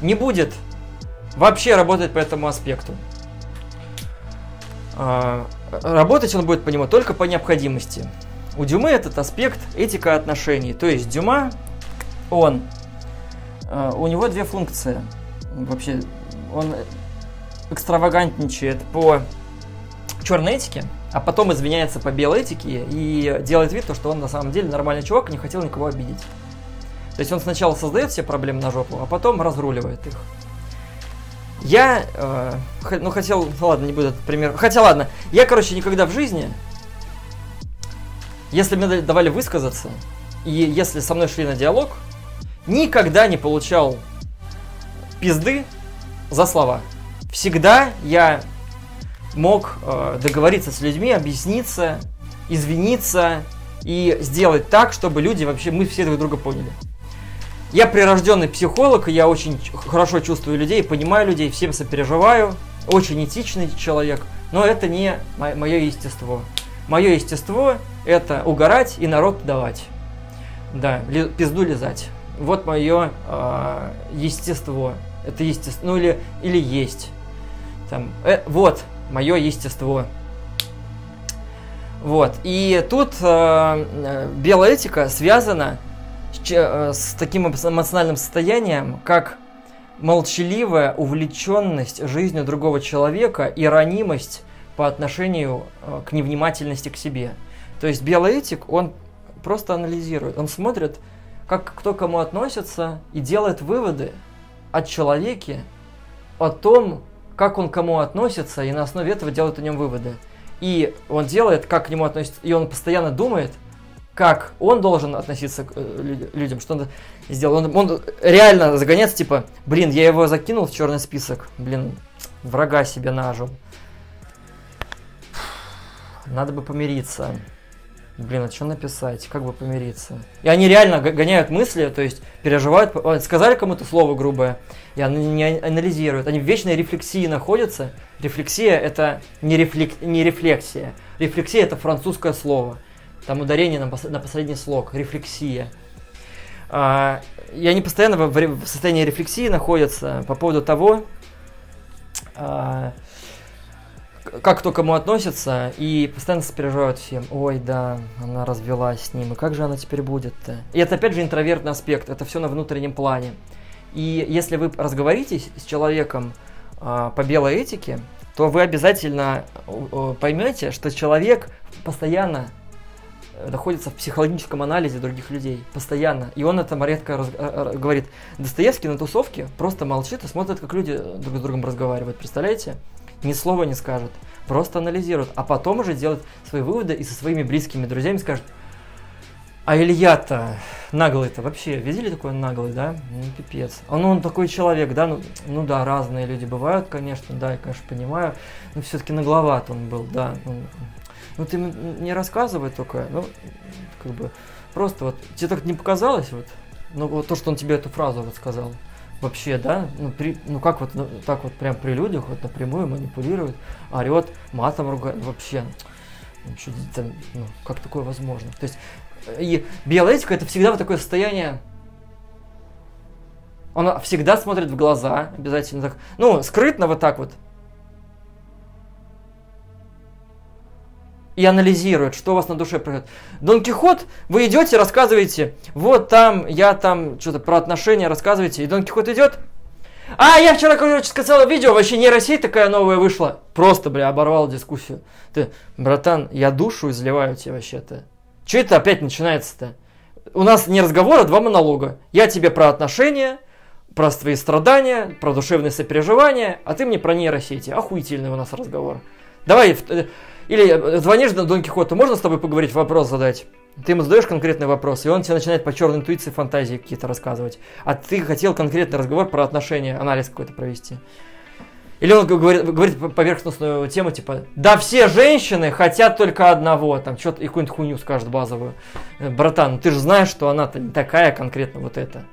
не будет вообще работать по этому аспекту. А, работать он будет по нему только по необходимости. У Дюмы этот аспект этика отношений. То есть Дюма, он, а, у него две функции. Вообще, он экстравагантничает по черной этике, а потом извиняется по белой этике и делает вид, что он на самом деле нормальный чувак и не хотел никого обидеть. То есть он сначала создает все проблемы на жопу, а потом разруливает их. Я, э, ну хотел, ладно, не буду этот пример. Хотя ладно, я, короче, никогда в жизни, если мне давали высказаться, и если со мной шли на диалог, никогда не получал пизды за слова. Всегда я мог э, договориться с людьми, объясниться, извиниться и сделать так, чтобы люди вообще, мы все друг друга поняли. Я прирожденный психолог, я очень хорошо чувствую людей, понимаю людей, всем сопереживаю, очень этичный человек, но это не мое естество. Мое естество – это угорать и народ давать. Да, пизду лизать. Вот мое э, а, естество. Это естество, ну или, или есть. Там, э, вот, мое естество. Вот. И тут э, э белая этика связана с, э, с таким эмоциональным состоянием, как молчаливая увлеченность жизнью другого человека и ранимость по отношению э, к невнимательности к себе. То есть белый этик, он просто анализирует, он смотрит, как кто кому относится и делает выводы о человеке, о том, как он к кому относится, и на основе этого делает о нем выводы. И он делает, как к нему относится, и он постоянно думает, как он должен относиться к э, людям, что он сделал. Он, он реально загоняется, типа, блин, я его закинул в черный список, блин, врага себе нажил. Надо бы помириться. Блин, а что написать? Как бы помириться? И они реально гоняют мысли, то есть переживают, сказали кому-то слово грубое, и они не анализируют. Они в вечной рефлексии находятся. Рефлексия – это не, рефлек, не рефлексия. Рефлексия – это французское слово. Там ударение на, пос, на последний слог. Рефлексия. А, и они постоянно в, в состоянии рефлексии находятся по поводу того, а, как кто кому относится, и постоянно сопереживают всем. Ой, да, она развелась с ним, и как же она теперь будет-то? И это опять же интровертный аспект, это все на внутреннем плане. И если вы разговоритесь с человеком э, по белой этике, то вы обязательно э, поймете, что человек постоянно находится в психологическом анализе других людей, постоянно. И он это редко раз, э, говорит. Достоевский на тусовке просто молчит и смотрит, как люди друг с другом разговаривают. Представляете? Ни слова не скажет, просто анализирует, а потом уже делает свои выводы и со своими близкими друзьями скажет, а Илья-то наглый-то вообще, видели такой наглый, да? Ну, пипец. Он, он такой человек, да? Ну, ну да, разные люди бывают, конечно, да, я, конечно, понимаю. Но все-таки нагловат он был, да. Ну, ну ты не рассказывай только, ну, как бы, просто вот, тебе так не показалось, вот, ну, вот то, что он тебе эту фразу вот сказал вообще, да, ну, при, ну как вот ну, так вот прям при людях вот напрямую манипулирует, орет, матом ругает, вообще, ну, что, там, ну, как такое возможно? То есть, и биоэтика это всегда вот такое состояние, он всегда смотрит в глаза, обязательно так, ну, скрытно вот так вот. И анализирует, что у вас на душе происходит. Дон Кихот, вы идете, рассказываете, вот там, я там, что-то про отношения рассказываете, и Дон Кихот идет, а, я вчера, короче, сказала видео, вообще нейросеть такая новая вышла. Просто, бля, оборвал дискуссию. Ты, братан, я душу изливаю тебе вообще-то. Че это опять начинается-то? У нас не разговор, а два монолога. Я тебе про отношения, про свои страдания, про душевные сопереживания, а ты мне про нейросети. Охуительный у нас разговор. Давай, э, или э, звонишь на Дон Кихоту, можно с тобой поговорить, вопрос задать? Ты ему задаешь конкретный вопрос, и он тебе начинает по черной интуиции фантазии какие-то рассказывать. А ты хотел конкретный разговор про отношения, анализ какой-то провести. Или он говорит, говорит поверхностную тему, типа, да все женщины хотят только одного, там, что-то, и какую-нибудь хуйню скажет базовую. Братан, ты же знаешь, что она-то не такая конкретно вот эта.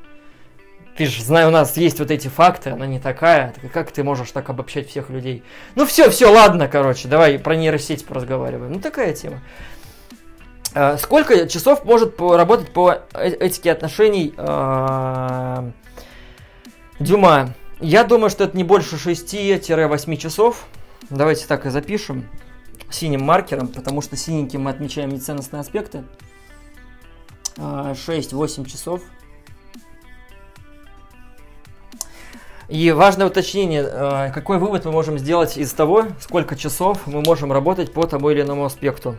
Ты же знаешь, у нас есть вот эти факты, она не такая. Как ты можешь так обобщать всех людей? Ну все, все, ладно, короче, давай про нейросеть поразговариваем. Ну такая тема. А, сколько часов может работать по э, этике отношений э, Дюма? Я думаю, что это не больше 6-8 часов. Давайте так и запишем синим маркером, потому что синеньким мы отмечаем неценностные аспекты. 6-8 а, часов. И важное уточнение, а, какой вывод мы можем сделать из того, сколько часов мы можем работать по тому или иному аспекту.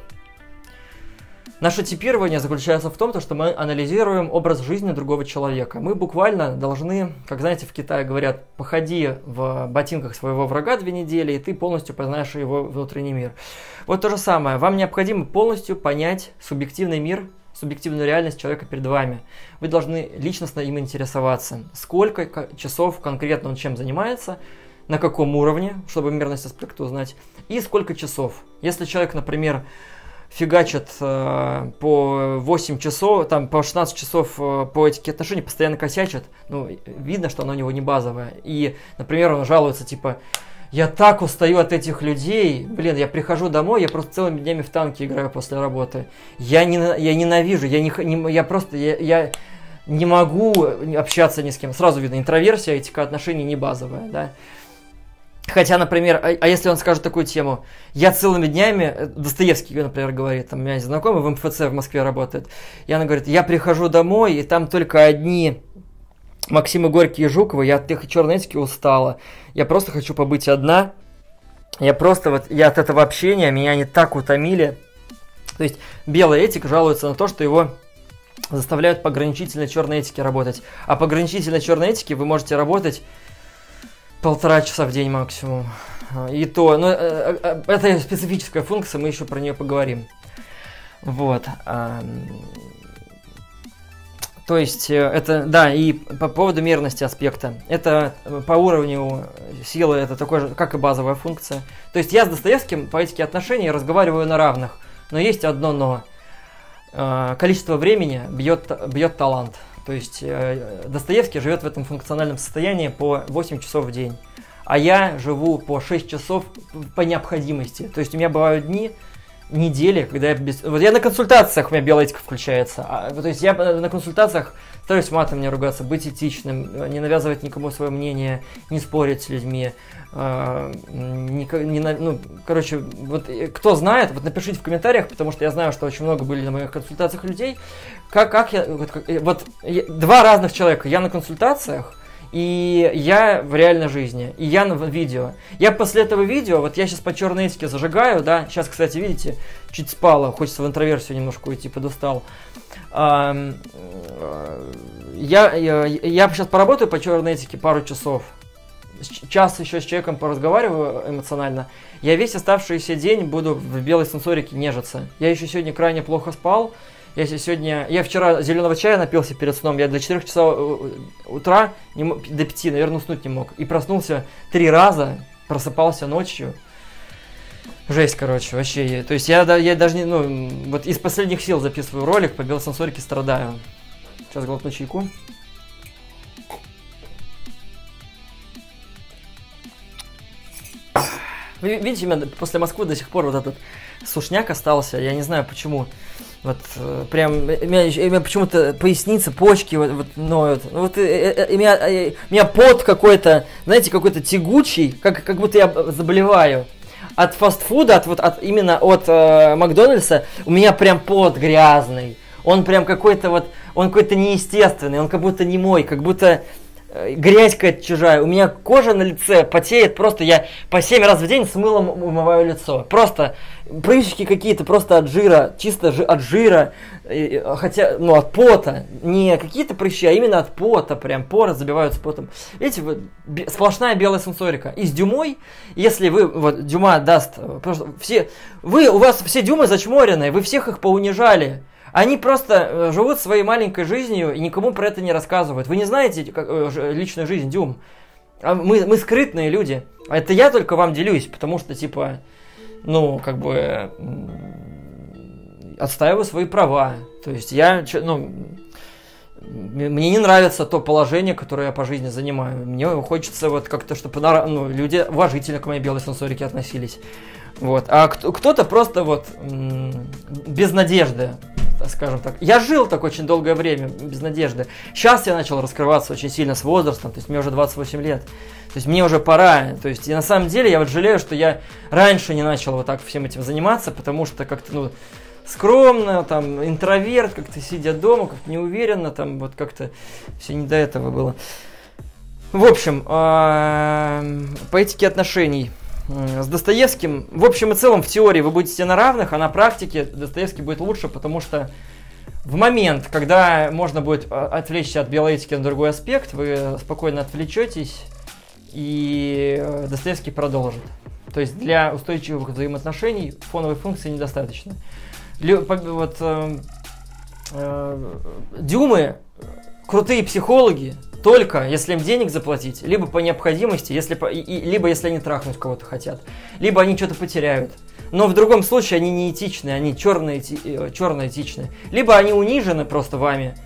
Наше типирование заключается в том, что мы анализируем образ жизни другого человека. Мы буквально должны, как знаете, в Китае говорят, походи в ботинках своего врага две недели, и ты полностью познаешь его внутренний мир. Вот то же самое. Вам необходимо полностью понять субъективный мир, субъективную реальность человека перед вами. Вы должны личностно им интересоваться. Сколько часов конкретно он чем занимается, на каком уровне, чтобы мерность аспекта узнать, и сколько часов. Если человек, например, фигачат э, по 8 часов, там по 16 часов э, по этике отношений, постоянно косячат, ну, видно, что оно у него не базовое. И, например, он жалуется, типа, я так устаю от этих людей, блин, я прихожу домой, я просто целыми днями в танке играю после работы. Я, не, я ненавижу, я, не, не, я просто, я, я не могу общаться ни с кем. Сразу видно, интроверсия, этика отношений не базовая, да. Хотя, например, а, а если он скажет такую тему, я целыми днями, э, Достоевский, например, говорит, там у меня знакомый в МФЦ в Москве работает, и она говорит, я прихожу домой, и там только одни Максима Горький и Жукова, я от их черной этики устала, я просто хочу побыть одна, я просто вот, я от этого общения, меня они так утомили, то есть белая этика жалуется на то, что его заставляют по ограничительной черной этике работать, а по ограничительной черной этике вы можете работать полтора часа в день максимум. И то, но э, э, это специфическая функция, мы еще про нее поговорим. Вот. То есть, э, это, да, и по поводу мерности аспекта. Это по уровню силы, это такой же, как и базовая функция. То есть, я с Достоевским по этике отношений разговариваю на равных. Но есть одно но. Количество времени бьет, бьет талант. То есть э, Достоевский живет в этом функциональном состоянии по 8 часов в день. А я живу по 6 часов по необходимости. То есть у меня бывают дни, недели, когда я без... Вот я на консультациях, у меня биолетика включается. А, то есть я на консультациях стараюсь матом не ругаться, быть этичным, не навязывать никому свое мнение, не спорить с людьми. Э, не, не, ну, короче, вот э, кто знает, вот напишите в комментариях, потому что я знаю, что очень много были на моих консультациях людей. Как, как я, вот, как, э, вот я, два разных человека. Я на консультациях, и я в реальной жизни, и я в видео. Я после этого видео, вот я сейчас по черной этике зажигаю, да, сейчас, кстати, видите, чуть спало, хочется в интроверсию немножко уйти, подустал. А, я, я, я сейчас поработаю по черной этике пару часов, час еще с человеком поразговариваю эмоционально, я весь оставшийся день буду в белой сенсорике нежиться. Я еще сегодня крайне плохо спал, я сегодня, я вчера зеленого чая напился перед сном, я до 4 часов э, утра, не до 5, наверное, уснуть не мог. И проснулся три раза, просыпался ночью. Жесть, короче, вообще. То есть я, я даже не, ну, вот из последних сил записываю ролик, по белосенсорике страдаю. Сейчас глотну чайку. Вы видите, у меня после Москвы до сих пор вот этот сушняк остался. Я не знаю почему. Вот э, прям, меня, меня почему-то поясница, почки вот, вот ноют. Ну, вот, э, э, меня, э, меня пот какой-то, знаете, какой-то тягучий, как, как будто я заболеваю. от фастфуда, от вот от именно от э, Макдональдса, у меня прям пот грязный. Он прям какой-то вот, он какой-то неестественный, он как будто не мой, как будто э, грязь какая-то чужая. У меня кожа на лице потеет, просто я по 7 раз в день с мылом умываю лицо. Просто прыщики какие-то просто от жира, чисто жи, от жира, хотя, ну, от пота. Не какие-то прыщи, а именно от пота, прям поры забиваются потом. Видите, вот, сплошная белая сенсорика. И с дюмой, если вы, вот, дюма даст, просто все, вы, у вас все дюмы зачморенные, вы всех их поунижали. Они просто э, живут своей маленькой жизнью и никому про это не рассказывают. Вы не знаете как, э, личную жизнь Дюм. А мы, мы скрытные люди. Это я только вам делюсь, потому что, типа, ну, как бы, отстаиваю свои права. То есть я, ну, мне не нравится то положение, которое я по жизни занимаю. Мне хочется вот как-то, чтобы ну, люди уважительно к моей белой сенсорике относились. Вот. А кто-то просто вот без надежды скажем так. Я жил так очень долгое время без надежды. Сейчас я начал раскрываться очень сильно с возрастом, то есть мне уже 28 лет. То есть мне уже пора. То есть и на самом деле я вот жалею, что я раньше не начал вот так всем этим заниматься, потому что как-то, ну, скромно, там, интроверт, как-то сидя дома, как-то неуверенно, там, вот как-то все не до этого было. В общем, а, по этике отношений – с Достоевским, в общем и целом, в теории вы будете на равных, а на практике Достоевский будет лучше, потому что в момент, когда можно будет а, отвлечься от биоэтики на другой аспект, вы спокойно отвлечетесь, и э, Достоевский продолжит. То есть для устойчивых взаимоотношений фоновой функции недостаточно. Вот э, э, Дюмы, крутые психологи, только если им денег заплатить, либо по необходимости, если по, и, либо если они трахнуть кого-то хотят, либо они что-то потеряют. Но в другом случае они не этичные, они черно, э, черно этичные. Либо они унижены просто вами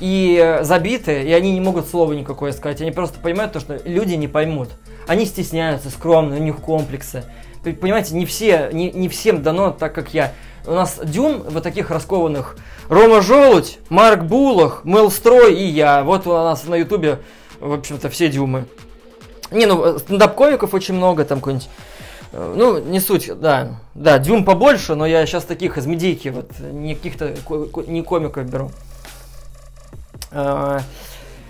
и э, забиты, и они не могут слова никакое сказать. Они просто понимают то, что люди не поймут. Они стесняются, скромны, у них комплексы. Понимаете, не, все, не, не всем дано так, как я. У нас Дюн вот таких раскованных Рома Желудь, Марк Булах, Мелстрой и я. Вот у нас на Ютубе, в общем-то, все Дюмы. Не, ну, стендап-комиков очень много, там какой-нибудь... Э, ну, не суть, да. Да, Дюм побольше, но я сейчас таких из медийки, вот, не каких-то, не комиков беру.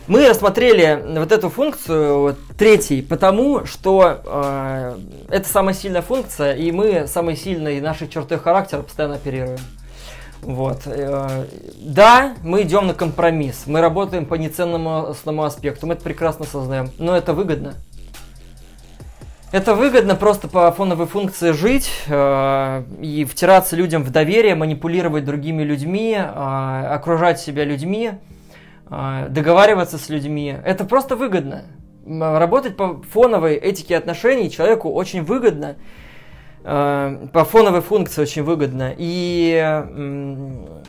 Мы рассмотрели вот эту функцию третий, потому что э, это самая сильная функция, и мы самые сильные наши черты характера постоянно оперируем. Вот. Э, да, мы идем на компромисс, мы работаем по неценному аспекту, мы это прекрасно сознаем, но это выгодно. Это выгодно просто по фоновой функции жить э, и втираться людям в доверие, манипулировать другими людьми, э, окружать себя людьми. А, договариваться с людьми. Это просто выгодно. Работать по фоновой этике отношений человеку очень выгодно. А, по фоновой функции очень выгодно. И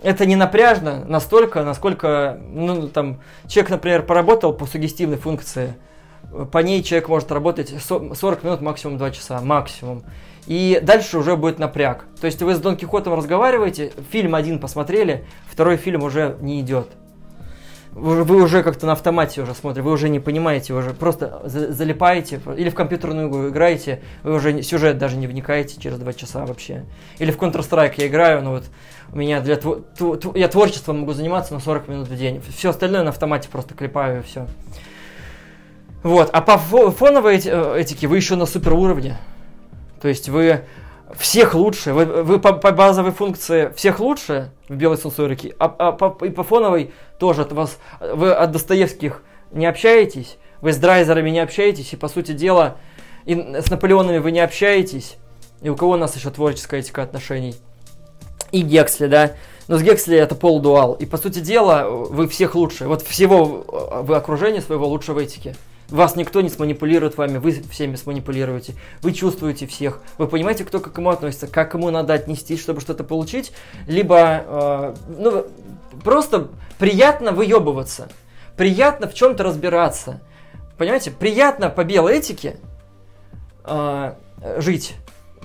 это не напряжно настолько, насколько ну, там, человек, например, поработал по сугестивной функции. По ней человек может работать 40 минут, максимум 2 часа, максимум. И дальше уже будет напряг. То есть вы с Дон Кихотом разговариваете, фильм один посмотрели, второй фильм уже не идет вы уже как-то на автомате уже смотрите, вы уже не понимаете, вы уже просто залипаете, или в компьютерную игру играете, вы уже сюжет даже не вникаете через два часа вообще. Или в Counter-Strike я играю, но вот у меня для тв... Я творчеством могу заниматься на 40 минут в день. Все остальное на автомате просто клепаю и все. Вот, а по фоновой э, этике вы еще на супер уровне. То есть вы всех лучше. Вы, вы по, по базовой функции всех лучше в белой сенсорике, а, а по, и по фоновой тоже от вас. Вы от Достоевских не общаетесь, вы с драйзерами не общаетесь, и по сути дела и с Наполеонами вы не общаетесь. И у кого у нас еще творческая этика отношений? И Гексли, да? Но с Гексли это полудуал. И по сути дела вы всех лучше. Вот всего вы окружение своего лучше в этике. Вас никто не сманипулирует вами, вы всеми сманипулируете. Вы чувствуете всех. Вы понимаете, кто к кому относится, как кому надо отнестись, чтобы что-то получить. Либо, э, ну, просто приятно выебываться. Приятно в чем-то разбираться. Понимаете, приятно по белой этике э, жить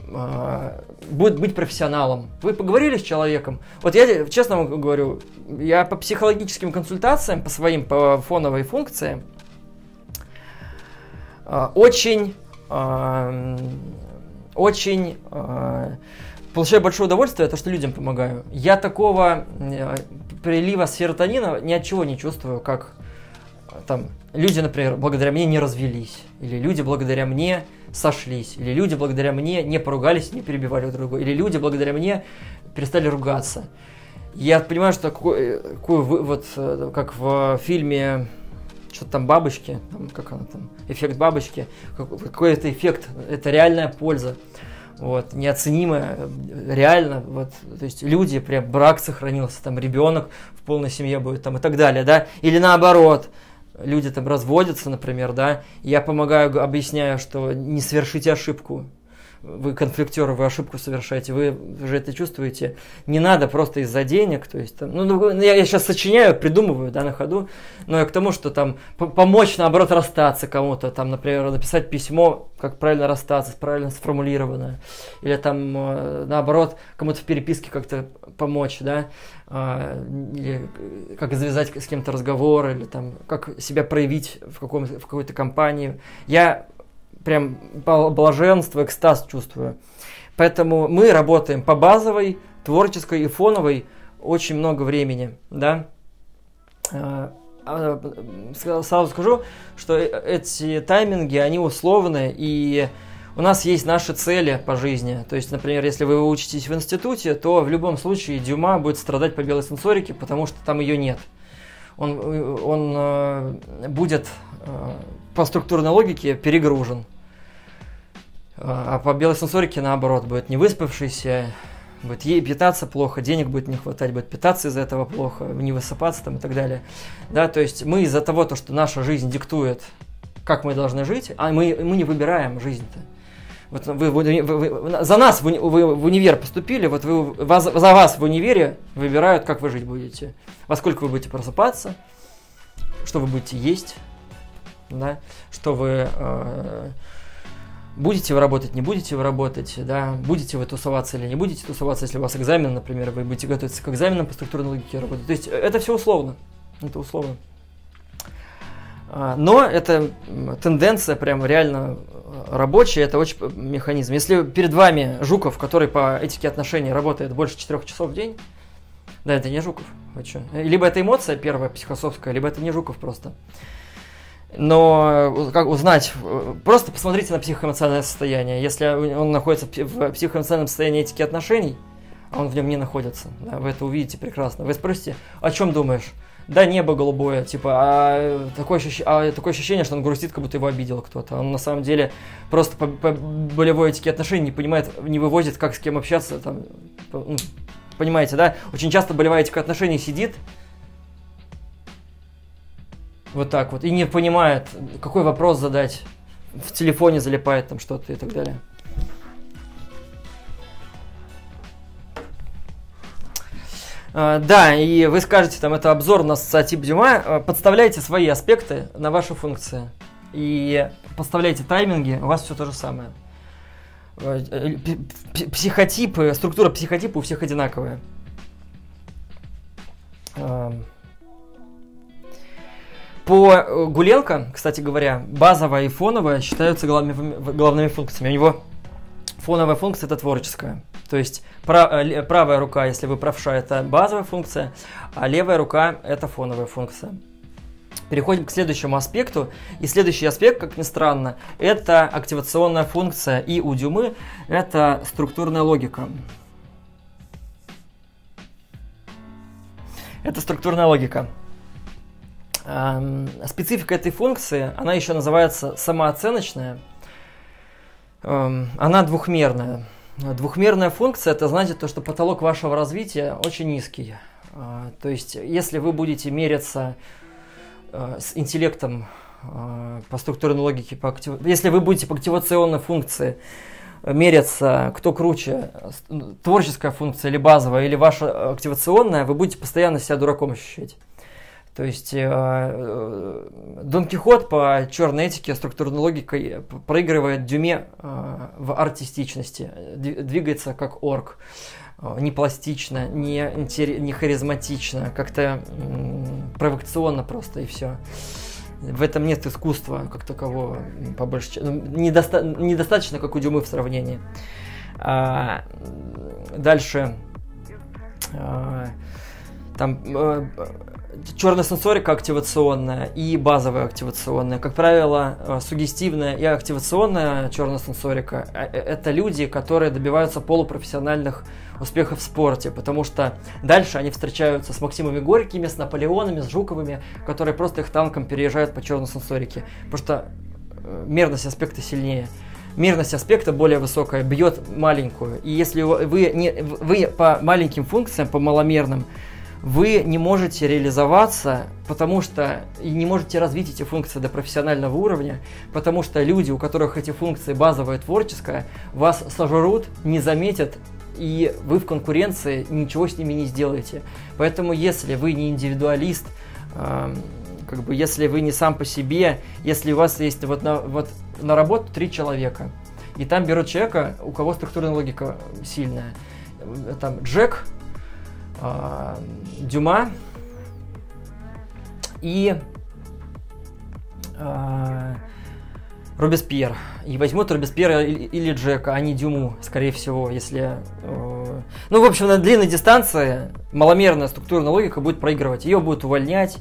э, будет быть профессионалом. Вы поговорили с человеком. Вот я честно вам говорю, я по психологическим консультациям, по своим по фоновой функциям, очень, а, очень э, получаю большое удовольствие того, что людям помогаю. Я такого э, прилива серотонина ни от чего не чувствую, как там люди, например, благодаря мне не развелись, или люди благодаря мне сошлись, или люди благодаря мне не поругались, не перебивали друг друга, или люди благодаря мне перестали ругаться. Я понимаю, что такой, такой вот как в фильме что-то там бабочки, там, как она там, эффект бабочки, какой это эффект, это реальная польза, вот, неоценимая, реально, вот, то есть люди, прям брак сохранился, там ребенок в полной семье будет, там и так далее, да, или наоборот, люди там разводятся, например, да, я помогаю, объясняю, что не совершите ошибку, вы конфликтеры, вы ошибку совершаете, вы же это чувствуете. Не надо просто из-за денег, то есть, там, ну, ну я, я сейчас сочиняю, придумываю, да, на ходу, но я к тому, что там помочь, наоборот, расстаться кому-то, там, например, написать письмо, как правильно расстаться, правильно сформулированное, или там, э, наоборот, кому-то в переписке как-то помочь, да, а, или как завязать с кем-то разговор, или там, как себя проявить в, каком, в какой-то компании. Я прям блаженство, экстаз чувствую. Поэтому мы работаем по базовой, творческой и фоновой очень много времени, да. А, а, сразу скажу, что э, эти тайминги, они условные, и у нас есть наши цели по жизни. То есть, например, если вы учитесь в институте, то в любом случае Дюма будет страдать по белой сенсорике, потому что там ее нет. Он, э, он э, будет по структурной логике перегружен. А по белой наоборот будет не выспавшийся, будет ей питаться плохо, денег будет не хватать, будет питаться из-за этого плохо, не высыпаться там и так далее. Да, то есть мы из-за того, то, что наша жизнь диктует, как мы должны жить, а мы, мы не выбираем жизнь-то. Вот вы, вы, вы, вы, за нас вы, вы в универ поступили, вот вы, вас, за вас в универе выбирают, как вы жить будете. Во сколько вы будете просыпаться, что вы будете есть, да, что вы э, будете вы работать, не будете вы работать, да, будете вы тусоваться или не будете тусоваться, если у вас экзамен, например, вы будете готовиться к экзаменам по структурной логике работать. То есть это все условно. Это условно. А, но это тенденция прям реально рабочая, это очень механизм. Если перед вами Жуков, который по этике отношений работает больше 4 часов в день, да, это не Жуков. Вы что? Либо это эмоция первая психосовская, либо это не Жуков просто. Но э, как узнать, э, просто посмотрите на психоэмоциональное состояние. Если он находится в психоэмоциональном состоянии этики отношений, а он в нем не находится, да, вы это увидите прекрасно. Вы спросите, о чем думаешь? Да, небо голубое, типа, а такое, ощущение, а такое ощущение, что он грустит, как будто его обидел кто-то. Он на самом деле просто по, по болевой этике отношений не понимает, не вывозит, как с кем общаться. Там, ну, понимаете, да? Очень часто болевая этика отношений сидит, вот так вот. И не понимает, какой вопрос задать. В телефоне залипает там что-то и так далее. Uh, да, и вы скажете, там, это обзор на социотип Дюма, uh, подставляйте свои аспекты на ваши функции. И подставляйте тайминги, у вас все то же самое. Uh, психотипы, структура психотипа у всех одинаковая. По э, Гуленко, кстати говоря, базовая и фоновая считаются главными, главными функциями. У него фоновая функция это творческая. То есть э, правая рука, если вы правша, это базовая функция, а левая рука это фоновая функция. Переходим к следующему аспекту. И следующий аспект, как ни странно, это активационная функция. И у Дюмы это структурная логика. Это структурная логика. Специфика этой функции, она еще называется самооценочная. Она двухмерная. Двухмерная функция, это значит то, что потолок вашего развития очень низкий. Э, то есть, если вы будете мериться э, с интеллектом э, по структурной логике, по актив... если вы будете по активационной функции меряться, кто круче, творческая функция или базовая, или ваша активационная, вы будете постоянно себя дураком ощущать. То есть э, э, Дон Кихот по черной этике, структурной логикой проигрывает Дюме э, в артистичности, двигается как орк, не пластично, не, не харизматично, как-то провокационно просто и все. В этом нет искусства как такового, по большей части. Ну, недоста- недостаточно, как у Дюмы в сравнении. А, дальше. А, там э, черная сенсорика активационная и базовая активационная. Как правило, э, сугестивная и активационная черная сенсорика э, – это люди, которые добиваются полупрофессиональных успехов в спорте, потому что дальше они встречаются с Максимами Горькими, с Наполеонами, с Жуковыми, которые просто их танком переезжают по черной сенсорике, потому что мерность аспекта сильнее мерность аспекта более высокая, бьет маленькую. И если вы, не, вы по маленьким функциям, по маломерным, вы не можете реализоваться, потому что и не можете развить эти функции до профессионального уровня, потому что люди, у которых эти функции базовая творческая, вас сожрут, не заметят, и вы в конкуренции ничего с ними не сделаете. Поэтому если вы не индивидуалист, э, как бы если вы не сам по себе, если у вас есть вот на, вот на работу три человека, и там берут человека, у кого структурная логика сильная. Там Джек, э, Дюма и э, Робеспьер. И возьмут Робеспьера или, Джека, а не Дюму, скорее всего, если... Э, ну, в общем, на длинной дистанции маломерная структурная логика будет проигрывать. Ее будут увольнять,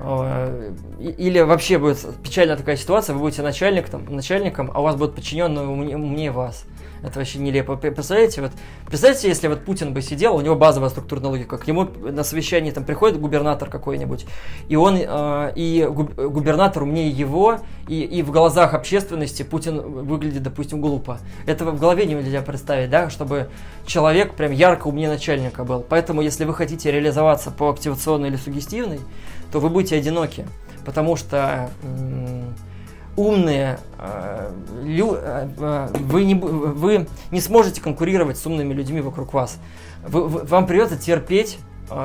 Э, или вообще будет печальная такая ситуация, вы будете начальник, там, начальником, а у вас будут подчиненные умнее вас. Это вообще нелепо. Представляете, вот, представьте, если вот Путин бы сидел, у него базовая структурная логика, к нему на совещании там приходит губернатор какой-нибудь, и он, э, и губернатор умнее его, и, и в глазах общественности Путин выглядит, допустим, глупо. Этого в голове нельзя представить, да, чтобы человек прям ярко умнее начальника был. Поэтому, если вы хотите реализоваться по активационной или сугестивной, то вы будете одиноки, потому что умные, э, э, э, вы, не, вы не сможете конкурировать с умными людьми вокруг вас. Вы, вам придется терпеть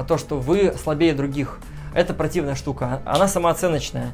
то, что вы слабее других. Это противная штука, она самооценочная.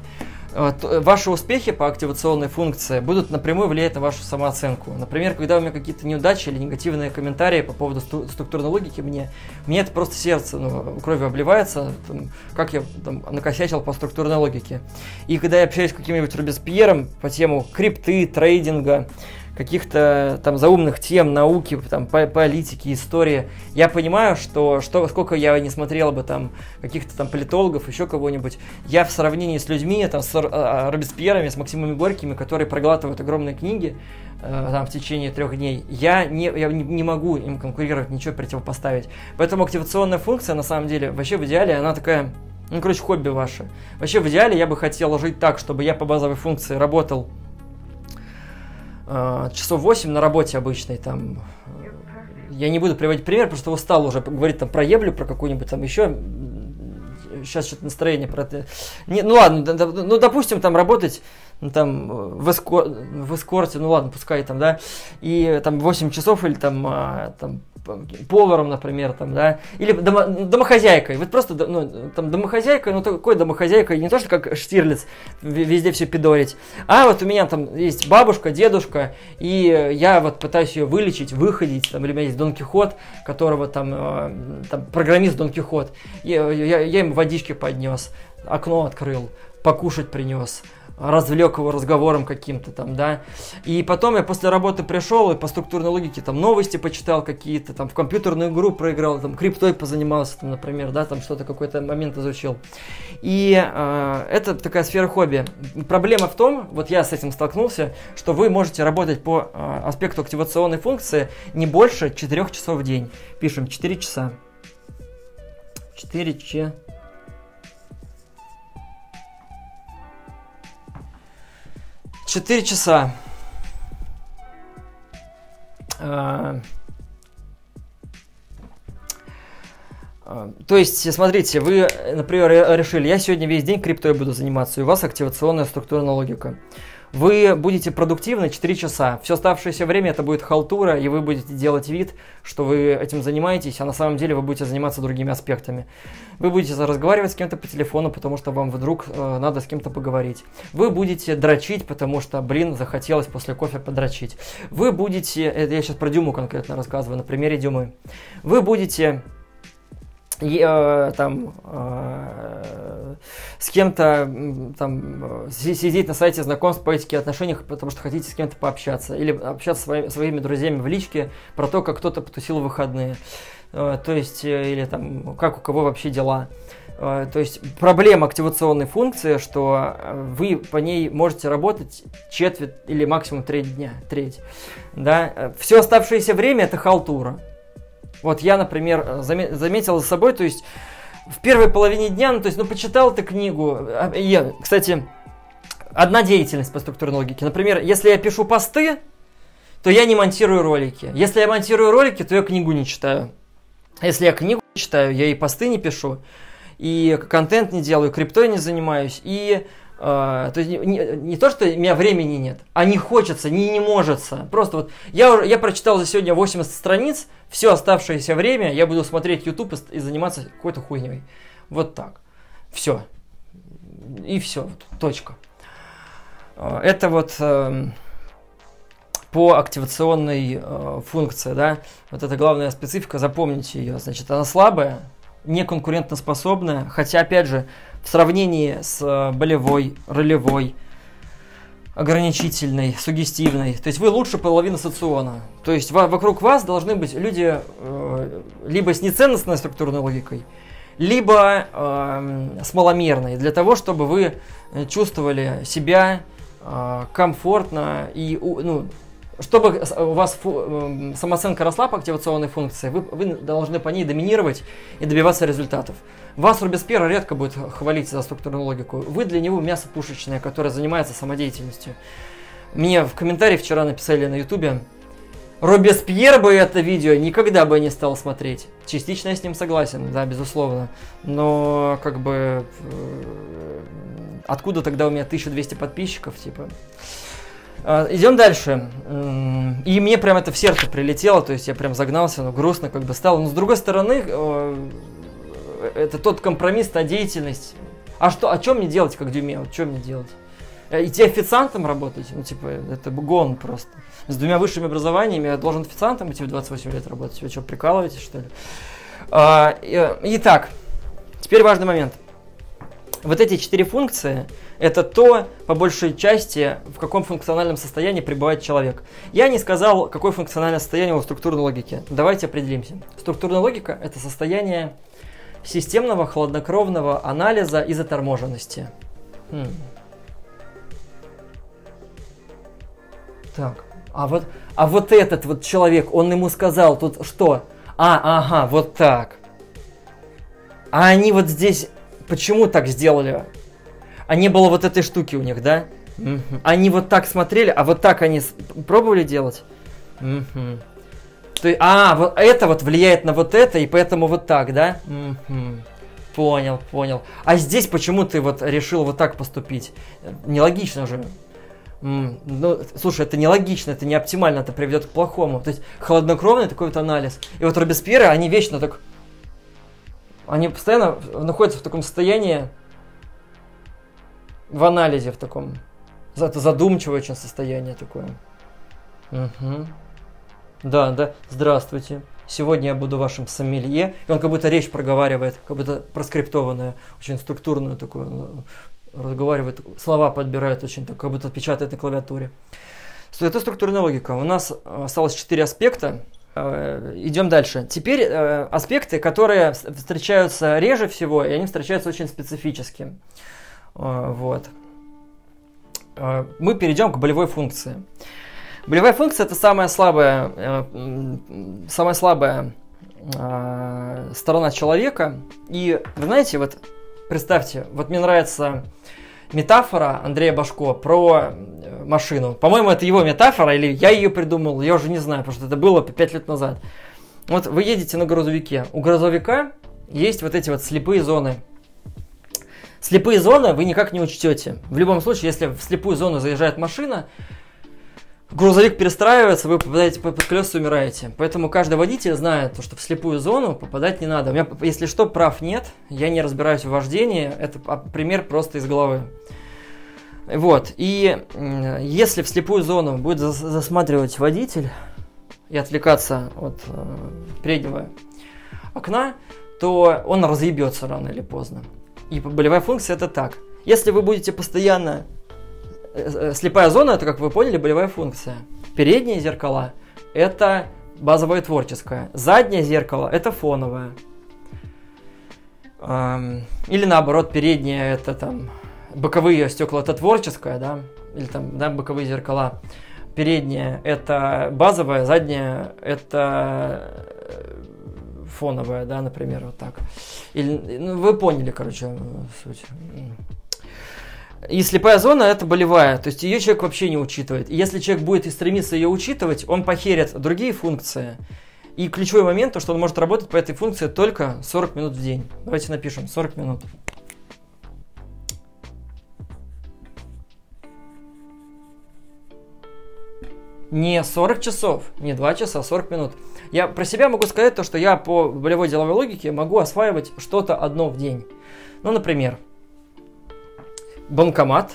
Э, ваши успехи по активационной функции будут напрямую влиять на вашу самооценку. Например, когда у меня какие-то неудачи или негативные комментарии по поводу сту- структурной логики, мне, мне это просто сердце ну, кровью обливается, там, как я там, накосячил по структурной логике. И когда я общаюсь с каким-нибудь Робеспьером по тему крипты, трейдинга, каких-то там заумных тем, науки, там, политики, истории, я понимаю, что, что сколько я не смотрел бы там каких-то там политологов, еще кого-нибудь, я в сравнении с людьми, там, с а, Робеспьерами, с Максимами Горькими, которые проглатывают огромные книги э, там, в течение трех дней, я, не, я не могу им конкурировать, ничего противопоставить. Поэтому активационная функция, на самом деле, вообще в идеале, она такая ну, короче, хобби ваше. Вообще, в идеале я бы хотел жить так, чтобы я по базовой функции работал э, часов 8 на работе обычной, там, я не буду приводить пример, что устал уже говорить там про еблю, про какую-нибудь там еще, сейчас что-то настроение про это. Не, ну ладно, ну допустим, там работать ну, там в, эскор, в эскорте, ну ладно, пускай там, да, и там 8 часов или там, а, там поваром, например, там, да, или домо, домохозяйкой. Вот просто, ну, там, домохозяйка, ну, такой домохозяйка, не то, что как Штирлиц, везде все пидорить, а вот у меня там есть бабушка, дедушка, и я вот пытаюсь ее вылечить, выходить, там, или у меня есть Дон Кихот, которого там, э, там программист Дон Кихот, я, я, я ему водички поднес, окно открыл, покушать принес, развлек его разговором каким-то там, да. И потом я после работы пришел и по структурной логике там новости почитал какие-то, там в компьютерную игру проиграл, там криптой позанимался, там, например, да, там что-то какой-то момент изучил. И э, это такая сфера хобби. Проблема в том, вот я с этим столкнулся, что вы можете работать по э, аспекту активационной функции не больше 4 часов в день. Пишем 4 часа. 4 часа. 4 часа. А, а, то есть, смотрите, вы, например, решили, я сегодня весь день криптой буду заниматься, и у вас активационная структурная логика. Вы будете продуктивны 4 часа. Все оставшееся время это будет халтура, и вы будете делать вид, что вы этим занимаетесь, а на самом деле вы будете заниматься другими аспектами. Вы будете разговаривать с кем-то по телефону, потому что вам вдруг э, надо с кем-то поговорить. Вы будете дрочить, потому что, блин, захотелось после кофе подрочить. Вы будете, это я сейчас про Дюму конкретно рассказываю, на примере Дюмы. Вы будете э, там э, с кем-то там сидеть на сайте знакомств по этике отношениях, потому что хотите с кем-то пообщаться. Или общаться своими, своими друзьями в личке про то, как кто-то потусил выходные. То есть, или там, как у кого вообще дела. То есть проблема активационной функции, что вы по ней можете работать четверть или максимум треть дня, треть. Да? Все оставшееся время это халтура. Вот я, например, заметил за собой, то есть в первой половине дня, ну, то есть, ну, почитал ты книгу. А, я, кстати, одна деятельность по структурной логике. Например, если я пишу посты, то я не монтирую ролики. Если я монтирую ролики, то я книгу не читаю. Если я книгу не читаю, я и посты не пишу, и контент не делаю, криптой не занимаюсь, и Uh, то есть не, не, то, что у меня времени нет, а не хочется, не не может. Просто вот я, я прочитал за сегодня 80 страниц, все оставшееся время я буду смотреть YouTube и, и заниматься какой-то хуйней. Вот так. Все. И все. Точка. Uh, это вот uh, по активационной э, функции, да, вот это главная специфика, запомните ее. Значит, она слабая, не конкурентоспособная, хотя, опять же, в сравнении с э, болевой, ролевой, ограничительной, сугестивной. То есть вы лучше половины социона. То есть вокруг вас должны быть люди э, либо с неценностной структурной логикой, либо э, с маломерной, для того, чтобы вы чувствовали себя э, комфортно и ну, чтобы у вас фу, самооценка росла по активационной функции, вы, вы должны по ней доминировать и добиваться результатов. Вас Робеспьер редко будет хвалить за структурную логику. Вы для него мясо пушечное, которое занимается самодеятельностью. Мне в комментарии вчера написали на ютубе, Робеспьер бы это видео никогда бы не стал смотреть. Частично я с ним согласен, да, безусловно. Но, как бы, э, откуда тогда у меня 1200 подписчиков, типа? А, идем дальше. И мне прям это в сердце прилетело, то есть я прям загнался, но грустно как бы стало. Но с другой стороны, э, это тот компромисс, та деятельность. А что, а что мне делать, как дюме? Вот что мне делать? Э, идти официантом работать? Ну, типа, это гон просто. С двумя высшими образованиями я должен официантом идти в 28 лет работать. Вы что, прикалываетесь, что ли? А, э, итак, теперь важный момент. Вот эти четыре функции – это то, по большей части, в каком функциональном состоянии пребывает человек. Я не сказал, какое функциональное состояние у структурной логики. Давайте определимся. Структурная логика – это состояние системного хладнокровного анализа и заторможенности. Хм. Так, а вот, а вот этот вот человек, он ему сказал тут что? А, ага, вот так. А они вот здесь почему так сделали? А не было вот этой штуки у них, да? Угу. Они вот так смотрели, а вот так они пробовали делать? Угу. То есть, а, вот это вот влияет на вот это, и поэтому вот так, да? Угу. Понял, понял. А здесь почему ты вот решил вот так поступить? Нелогично же. Mm, ну, слушай, это нелогично, это не оптимально, это приведет к плохому. То есть хладнокровный такой вот анализ. И вот Робеспьеры, они вечно так... Они постоянно находятся в таком состоянии, в анализе в таком. Это задумчивое очень состояние такое. Угу. Да, да, здравствуйте. Сегодня я буду вашим сомелье. И он как будто речь проговаривает, как будто проскриптованную, очень структурную такую, ну, разговаривает, слова подбирает очень, так, как будто печатает на клавиатуре. Это структурная логика. У нас осталось четыре аспекта. Э, идем дальше. Теперь э, аспекты, которые встречаются реже всего, и они встречаются очень специфически. Э, вот. Мы перейдем к болевой функции. Болевая функция это самая слабая, э, самая слабая э, сторона человека. И вы знаете, вот представьте, вот мне нравится метафора Андрея Башко про э, машину. По-моему, это его метафора, или я ее придумал, я уже не знаю, потому что это было 5 лет назад. Вот вы едете на грузовике. У грузовика есть вот эти вот слепые зоны. Слепые зоны вы никак не учтете. В любом случае, если в слепую зону заезжает машина, грузовик перестраивается, вы попадаете под колеса и умираете. Поэтому каждый водитель знает, что в слепую зону попадать не надо. У меня, если что, прав нет, я не разбираюсь в вождении, это пример просто из головы. Вот, и если в слепую зону будет засматривать водитель и отвлекаться от э, переднего окна, то он разъебется рано или поздно. И болевая функция это так. Если вы будете постоянно... Э, э, слепая зона, это, как вы поняли, болевая функция. Передние зеркала – это базовое творческое. Заднее зеркало – это фоновое. Или наоборот, переднее – это там боковые стекла – это творческое, да, или там, да, боковые зеркала. Переднее – это базовое, заднее – это фоновая, да, например, вот так. Или, ну, вы поняли, короче, суть. И слепая зона это болевая, то есть ее человек вообще не учитывает. И если человек будет и стремиться ее учитывать, он похерит другие функции. И ключевой момент, то, что он может работать по этой функции только 40 минут в день. Давайте напишем 40 минут. Не 40 часов, не 2 часа, 40 а минут. Я про себя могу сказать то, что я по болевой деловой логике могу осваивать что-то одно в день. Ну, например, банкомат,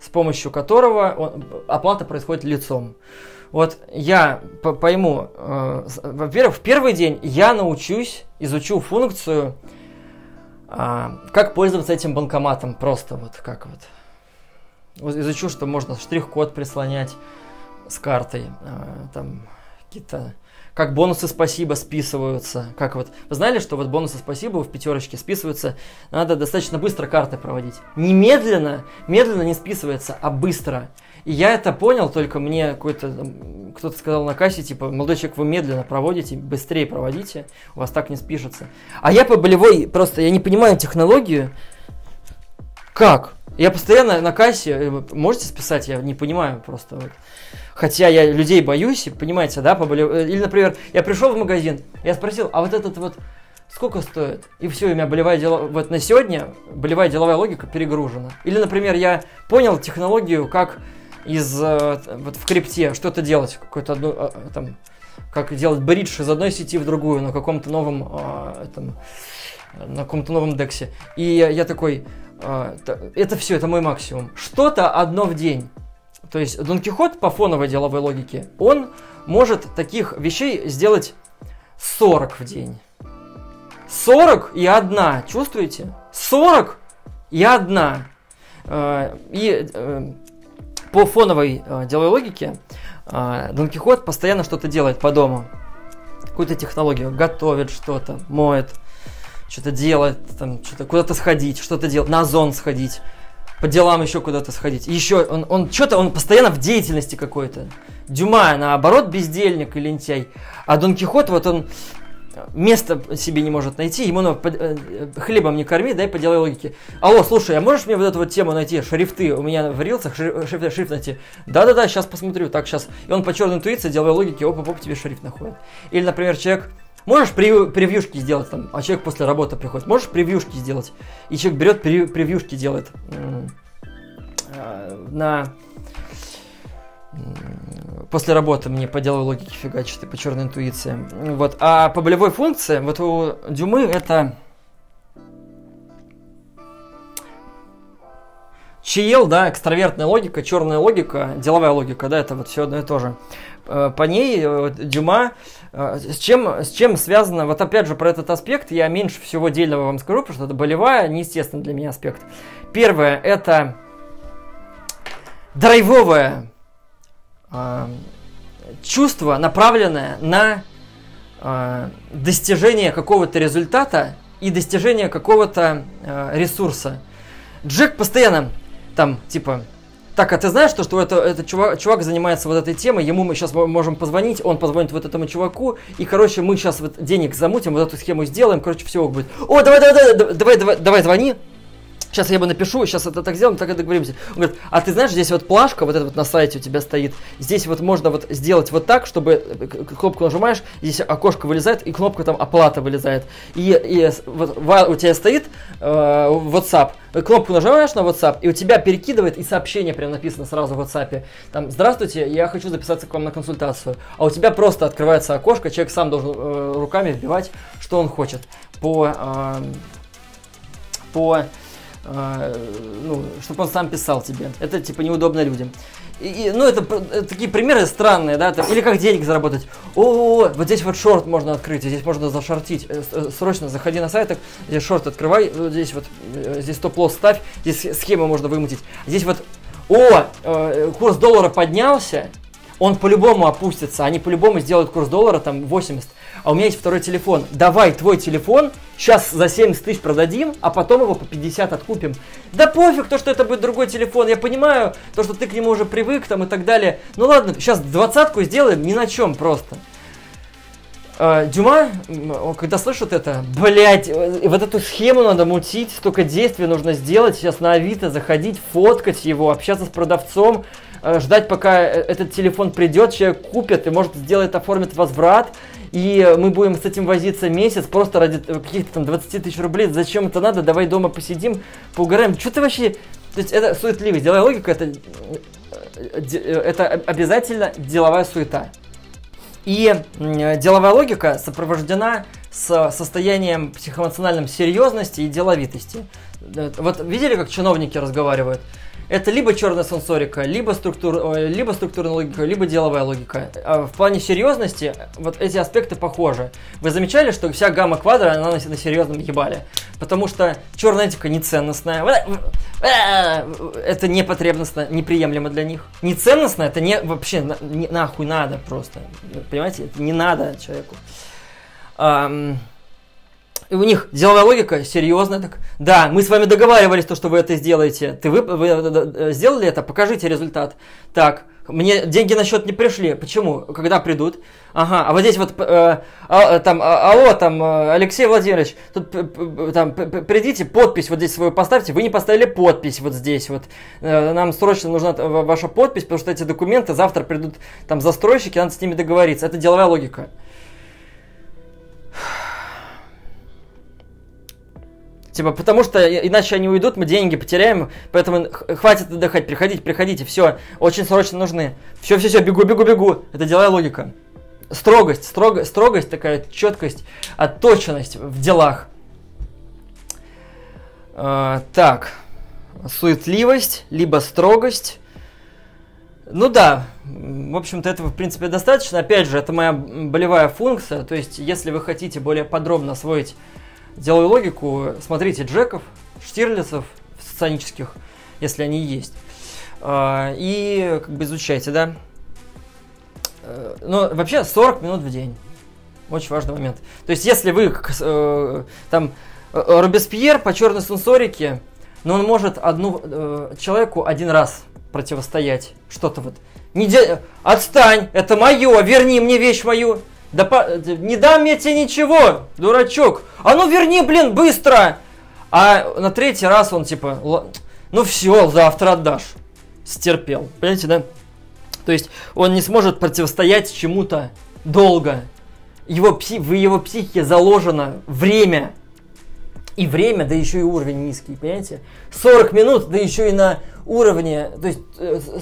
с помощью которого он, оплата происходит лицом. Вот я пойму, э, во-первых, в первый день я научусь, изучу функцию, э, как пользоваться этим банкоматом, просто вот как вот. вот изучу, что можно штрих-код прислонять с картой, э, там какие-то как бонусы спасибо списываются. Как вот, вы знали, что вот бонусы спасибо в пятерочке списываются, надо достаточно быстро карты проводить. Не медленно, медленно не списывается, а быстро. И я это понял, только мне какой-то, кто-то сказал на кассе, типа, молодой человек, вы медленно проводите, быстрее проводите, у вас так не спишется. А я по болевой, просто я не понимаю технологию. Как? Я постоянно на кассе, э, можете списать, я не понимаю просто. Вот. Хотя я людей боюсь, понимаете, да, поболев... Или, например, я пришел в магазин, я спросил, а вот этот вот сколько стоит? И все, у меня болевая дело... вот на сегодня болевая деловая логика перегружена. Или, например, я понял технологию, как из э, вот в крипте что-то делать, какой-то одну э, там, как делать бридж из одной сети в другую на каком-то новом э, там, на каком-то новом дексе. И я такой, это все, это мой максимум. Что-то одно в день. То есть Дон Кихот по фоновой деловой логике, он может таких вещей сделать 40 в день. 40 и одна, чувствуете? 40 и одна. Э, и э, по фоновой э, деловой логике Дон Кихот постоянно что-то делает по дому. Какую-то технологию, готовит что-то, моет, что-то делает, там, что-то куда-то сходить, что-то делать, на озон сходить по делам еще куда-то сходить. Еще он, он что-то, он постоянно в деятельности какой-то. Дюма, наоборот, бездельник и лентяй. А Дон Кихот, вот он место себе не может найти, ему надо э, хлебом не корми, дай по деловой логике. Алло, слушай, а можешь мне вот эту вот тему найти, шрифты, у меня в рилсах шрифт, шрифт найти? Да-да-да, сейчас посмотрю, так, сейчас. И он по черной интуиции, деловой логике, оп-оп, тебе шрифт находит. Или, например, человек Можешь прев, превьюшки сделать там, а человек после работы приходит, можешь превьюшки сделать? И человек берет превьюшки делает э, на после работы мне по деловой логике фигачит и по черной интуиции. Вот. А по болевой функции, вот у Дюмы это ЧЛ, да, экстравертная логика, черная логика, деловая логика, да, это вот все одно и то же. Э, по ней Дюма Э, с чем, с чем связано, вот опять же про этот аспект я меньше всего дельного вам скажу, потому что это болевая, неестественный для меня аспект. Первое, это драйвовое э, чувство, направленное на э, достижение какого-то результата и достижение какого-то э, ресурса. Джек постоянно там, типа, так, а ты знаешь, что, что это, этот чувак, чувак занимается вот этой темой, ему мы сейчас можем позвонить, он позвонит вот этому чуваку, и, короче, мы сейчас вот денег замутим, вот эту схему сделаем, короче, все будет. О, давай, давай, давай, давай, давай, давай, звони. Сейчас я ему напишу, сейчас это так сделаем, так и договоримся. Он говорит, а ты знаешь, здесь вот плашка, вот эта вот на сайте у тебя стоит, здесь вот можно вот сделать вот так, чтобы э, кнопку нажимаешь, здесь окошко вылезает, и кнопка там оплата вылезает. И, и вот у тебя стоит э, WhatsApp, кнопку нажимаешь на WhatsApp, и у тебя перекидывает, и сообщение прям написано сразу в WhatsApp. Там, здравствуйте, я хочу записаться к вам на консультацию. А у тебя просто открывается окошко, человек сам должен э, руками вбивать, что он хочет. По, э, по ну, чтобы он сам писал тебе. Это типа неудобно людям. И, ну, это, это такие примеры странные, да, там, или как денег заработать. О, вот здесь вот шорт можно открыть, здесь можно зашортить. Э, э, срочно заходи на сайт, здесь шорт открывай, вот здесь вот, э, здесь стоп-лосс ставь, здесь схему можно вымутить. Здесь вот, о, курс доллара поднялся, он по-любому опустится, они по-любому сделают курс доллара там 80 а у меня есть второй телефон. Давай твой телефон, сейчас за 70 тысяч продадим, а потом его по 50 откупим. Да пофиг, то, что это будет другой телефон. Я понимаю, то, что ты к нему уже привык там и так далее. Ну ладно, сейчас двадцатку сделаем ни на чем просто. А, Дюма, когда слышит это, блять, вот эту схему надо мутить, столько действий нужно сделать, сейчас на Авито заходить, фоткать его, общаться с продавцом, э, ждать, пока э, этот телефон придет, человек купит и может сделать, оформит возврат, и мы будем с этим возиться месяц просто ради каких-то там 20 тысяч рублей. Зачем это надо? Давай дома посидим, поугараем. Что ты вообще... То есть это суетливость. Деловая логика это, это обязательно деловая суета. И деловая логика сопровождена с состоянием психоэмоциональной серьезности и деловитости. Вот видели, как чиновники разговаривают? Это либо черная сенсорика, либо, структур, либо структурная логика, либо деловая логика. А в плане серьезности вот эти аспекты похожи. Вы замечали, что вся гамма квадра, она на, серьезном ебале? Потому что черная этика неценностная. Это непотребностно, неприемлемо для них. Неценностная, это не вообще нахуй надо просто. Понимаете, это не надо человеку. У них деловая логика серьезная. Так, да, мы с вами договаривались, то, что вы это сделаете. Ты вы, вы э, э, сделали это, покажите результат. Так, мне деньги на счет не пришли. Почему? Когда придут? Ага, а вот здесь вот, э, а, там, а, алло, там, э, Алексей Владимирович, тут, там, придите, подпись вот здесь свою поставьте. Вы не поставили подпись вот здесь вот. Э, нам срочно нужна ваша подпись, потому что эти документы завтра придут там застройщики, надо с ними договориться. Это деловая логика. Типа, потому что иначе они уйдут, мы деньги потеряем, поэтому хватит отдыхать, приходите, приходите, все, очень срочно нужны. Все, все, все, бегу, бегу, бегу. Это деловая логика. Строгость, строго, строгость, такая четкость, отточенность в делах. А, так, суетливость, либо строгость. Ну да, в общем-то этого в принципе достаточно. Опять же, это моя болевая функция. То есть, если вы хотите более подробно освоить делаю логику, смотрите Джеков, Штирлицев сценических, если они есть, а, и как бы изучайте, да. Э, ну, вообще 40 минут в день. Очень важный момент. То есть, если вы э, там э, Робеспьер по черной сенсорике, но он может одну человеку один раз противостоять. Что-то вот. Не де... Отстань! Это мое! Верни мне вещь мою! Да по... не дам я тебе ничего, дурачок. А ну верни, блин, быстро. А на третий раз он типа, ну все, завтра отдашь. Стерпел. Понимаете, да? То есть он не сможет противостоять чему-то долго. Его, пси... В его психике заложено время. И время, да еще и уровень низкий, понимаете? 40 минут, да еще и на уровне, то есть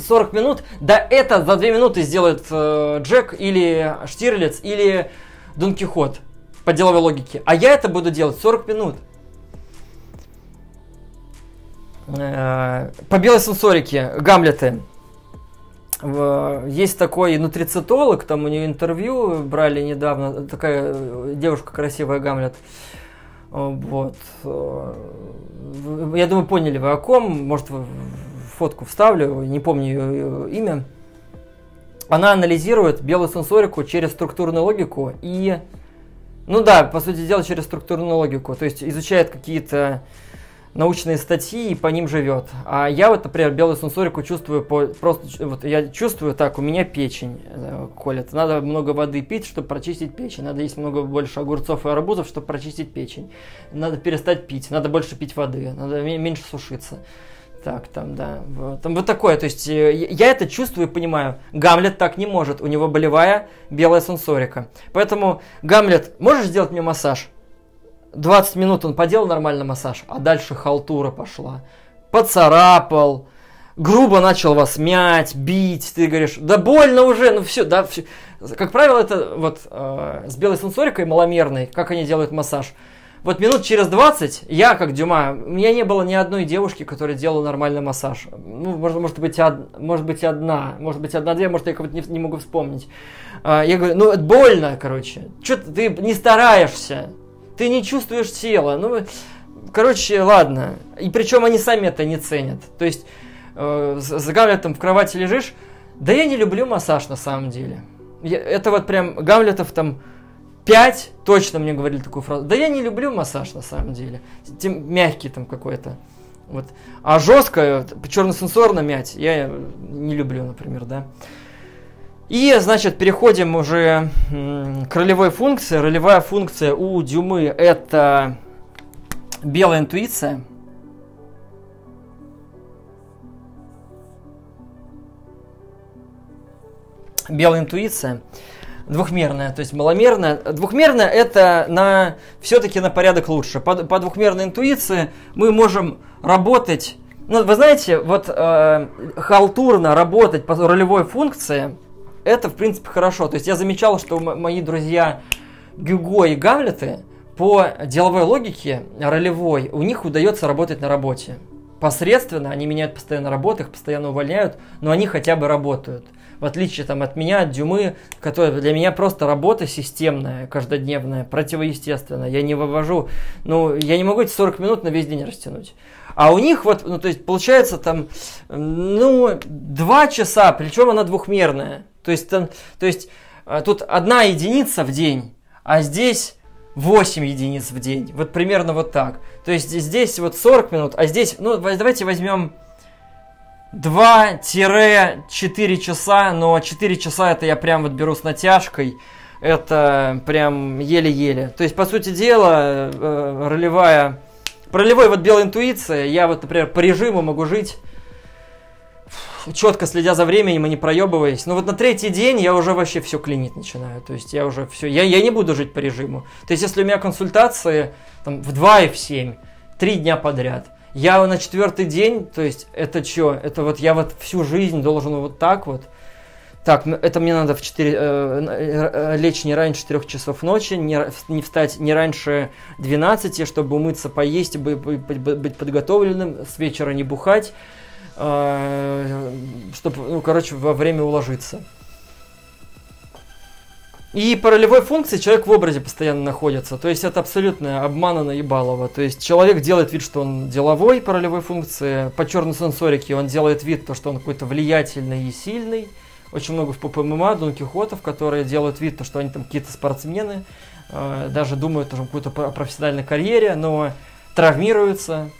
40 э, минут, да это за 2 минуты сделает э, Джек или Штирлиц или Дон Кихот по деловой логике. А я это буду делать 40 минут. Э, по белой сенсорике, Гамлеты. Есть такой нутрицитолог, там у нее интервью брали недавно, такая э, девушка красивая Гамлет. Вот. Я думаю, поняли вы о ком. Может, фотку вставлю, не помню ее имя. Она анализирует белую сенсорику через структурную логику и, ну да, по сути дела, через структурную логику. То есть изучает какие-то научные статьи и по ним живет. А я вот, например, белую сенсорику чувствую по, просто, вот я чувствую так, у меня печень э, колет. Надо много воды пить, чтобы прочистить печень. Надо есть много больше огурцов и арбузов, чтобы прочистить печень. Надо перестать пить, надо больше пить воды, надо меньше сушиться. Так, там, да. Вот, там вот такое. То есть э, я это чувствую и понимаю. Гамлет так не может. У него болевая белая сенсорика. Поэтому, Гамлет, можешь сделать мне массаж? 20 минут он поделал нормально массаж, а дальше халтура пошла. Поцарапал, грубо начал вас мять, бить. Ты говоришь, да больно уже, ну все, да. Все. Как правило, это вот э, с белой сенсорикой маломерной, как они делают массаж – вот минут через 20 я, как Дюма, у меня не было ни одной девушки, которая делала нормальный массаж. Ну, может, может быть, од, может быть одна, может быть одна-две, может я кого-то не, не могу вспомнить. А, я говорю, ну это больно, короче. Что ты не стараешься, ты не чувствуешь тело. Ну, короче, ладно. И причем они сами это не ценят. То есть э, с Гамлетом в кровати лежишь, да я не люблю массаж на самом деле. Я, это вот прям Гамлетов там 5 точно мне говорили такую фразу. Да я не люблю массаж на самом деле. Тем мягкий там какой-то. Вот. А жестко, черно-сенсорно мять я не люблю, например, да. И, значит, переходим уже к ролевой функции. Ролевая функция у Дюмы это белая интуиция. Белая интуиция двухмерная, то есть маломерная. Двухмерная это на все-таки на порядок лучше. По, по двухмерной интуиции мы можем работать. Ну, вы знаете, вот э, халтурно работать по ролевой функции, это в принципе хорошо. То есть я замечал, что мои друзья Гюго и Гамлеты по деловой логике ролевой у них удается работать на работе. Посредственно, они меняют постоянно работу, их постоянно увольняют, но они хотя бы работают в отличие там, от меня, от Дюмы, которая для меня просто работа системная, каждодневная, противоестественная. Я не вывожу, ну, я не могу эти 40 минут на весь день растянуть. А у них вот, ну, то есть, получается там, ну, 2 часа, причем она двухмерная. То есть, там, то есть, а, тут одна единица в день, а здесь 8 единиц в день. Вот примерно вот так. То есть здесь вот 40 минут, а здесь, ну, давайте возьмем 2-4 часа, но 4 часа это я прям вот беру с натяжкой. Это прям еле-еле. То есть, по сути дела, э, ролевая... Ролевой вот белая интуиция, я вот, например, по режиму могу жить четко следя за временем и не проебываясь. Но вот на третий день я уже вообще все клинить начинаю. То есть я уже все, я, я не буду жить по режиму. То есть если у меня консультации там, в 2 и в 7, 3 дня подряд – я на четвертый день, то есть это что? Это вот я вот всю жизнь должен вот так вот. Так, это мне надо в 4, э, э, лечь не раньше 4 часов ночи, не, не встать не раньше 12, чтобы умыться, поесть, быть, быть подготовленным, с вечера не бухать, э, чтобы, ну, короче, во время уложиться. И по ролевой функции человек в образе постоянно находится. То есть это абсолютно обмана наебалово. То есть человек делает вид, что он деловой по ролевой функции. По черной сенсорике он делает вид, то, что он какой-то влиятельный и сильный. Очень много в ППМА, Дон Кихотов, которые делают вид, то, что они там какие-то спортсмены. Э, даже думают о какой-то профессиональной карьере, но травмируются.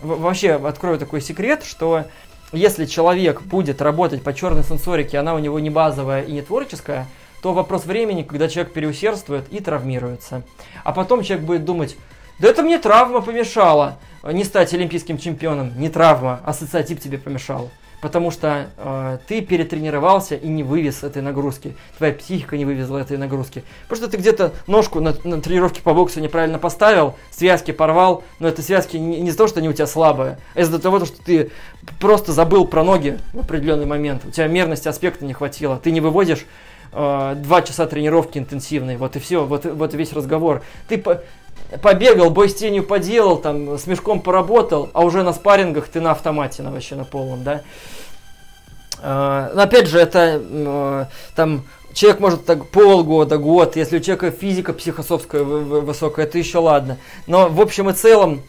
Вообще открою такой секрет, что если человек будет работать по черной сенсорике, она у него не базовая и не творческая, то вопрос времени, когда человек переусердствует и травмируется. А потом человек будет думать, да это мне травма помешала не стать олимпийским чемпионом. Не травма, а социотип тебе помешал. Потому что э, ты перетренировался и не вывез этой нагрузки. Твоя психика не вывезла этой нагрузки. Потому что ты где-то ножку на, на тренировке по боксу неправильно поставил, связки порвал, но это связки не, не из-за того, что они у тебя слабые, а из-за того, что ты просто забыл про ноги в определенный момент. У тебя мерности аспекта не хватило. Ты не выводишь э, два часа тренировки интенсивной, вот и все, вот, вот весь разговор. Ты побегал, бой с тенью поделал, там, с мешком поработал, а уже на спаррингах ты на автомате, на вообще на полном, да. Э, опять же, это э, там человек может так полгода, год, если у человека физика психософская высокая, это еще ладно. Но в общем и целом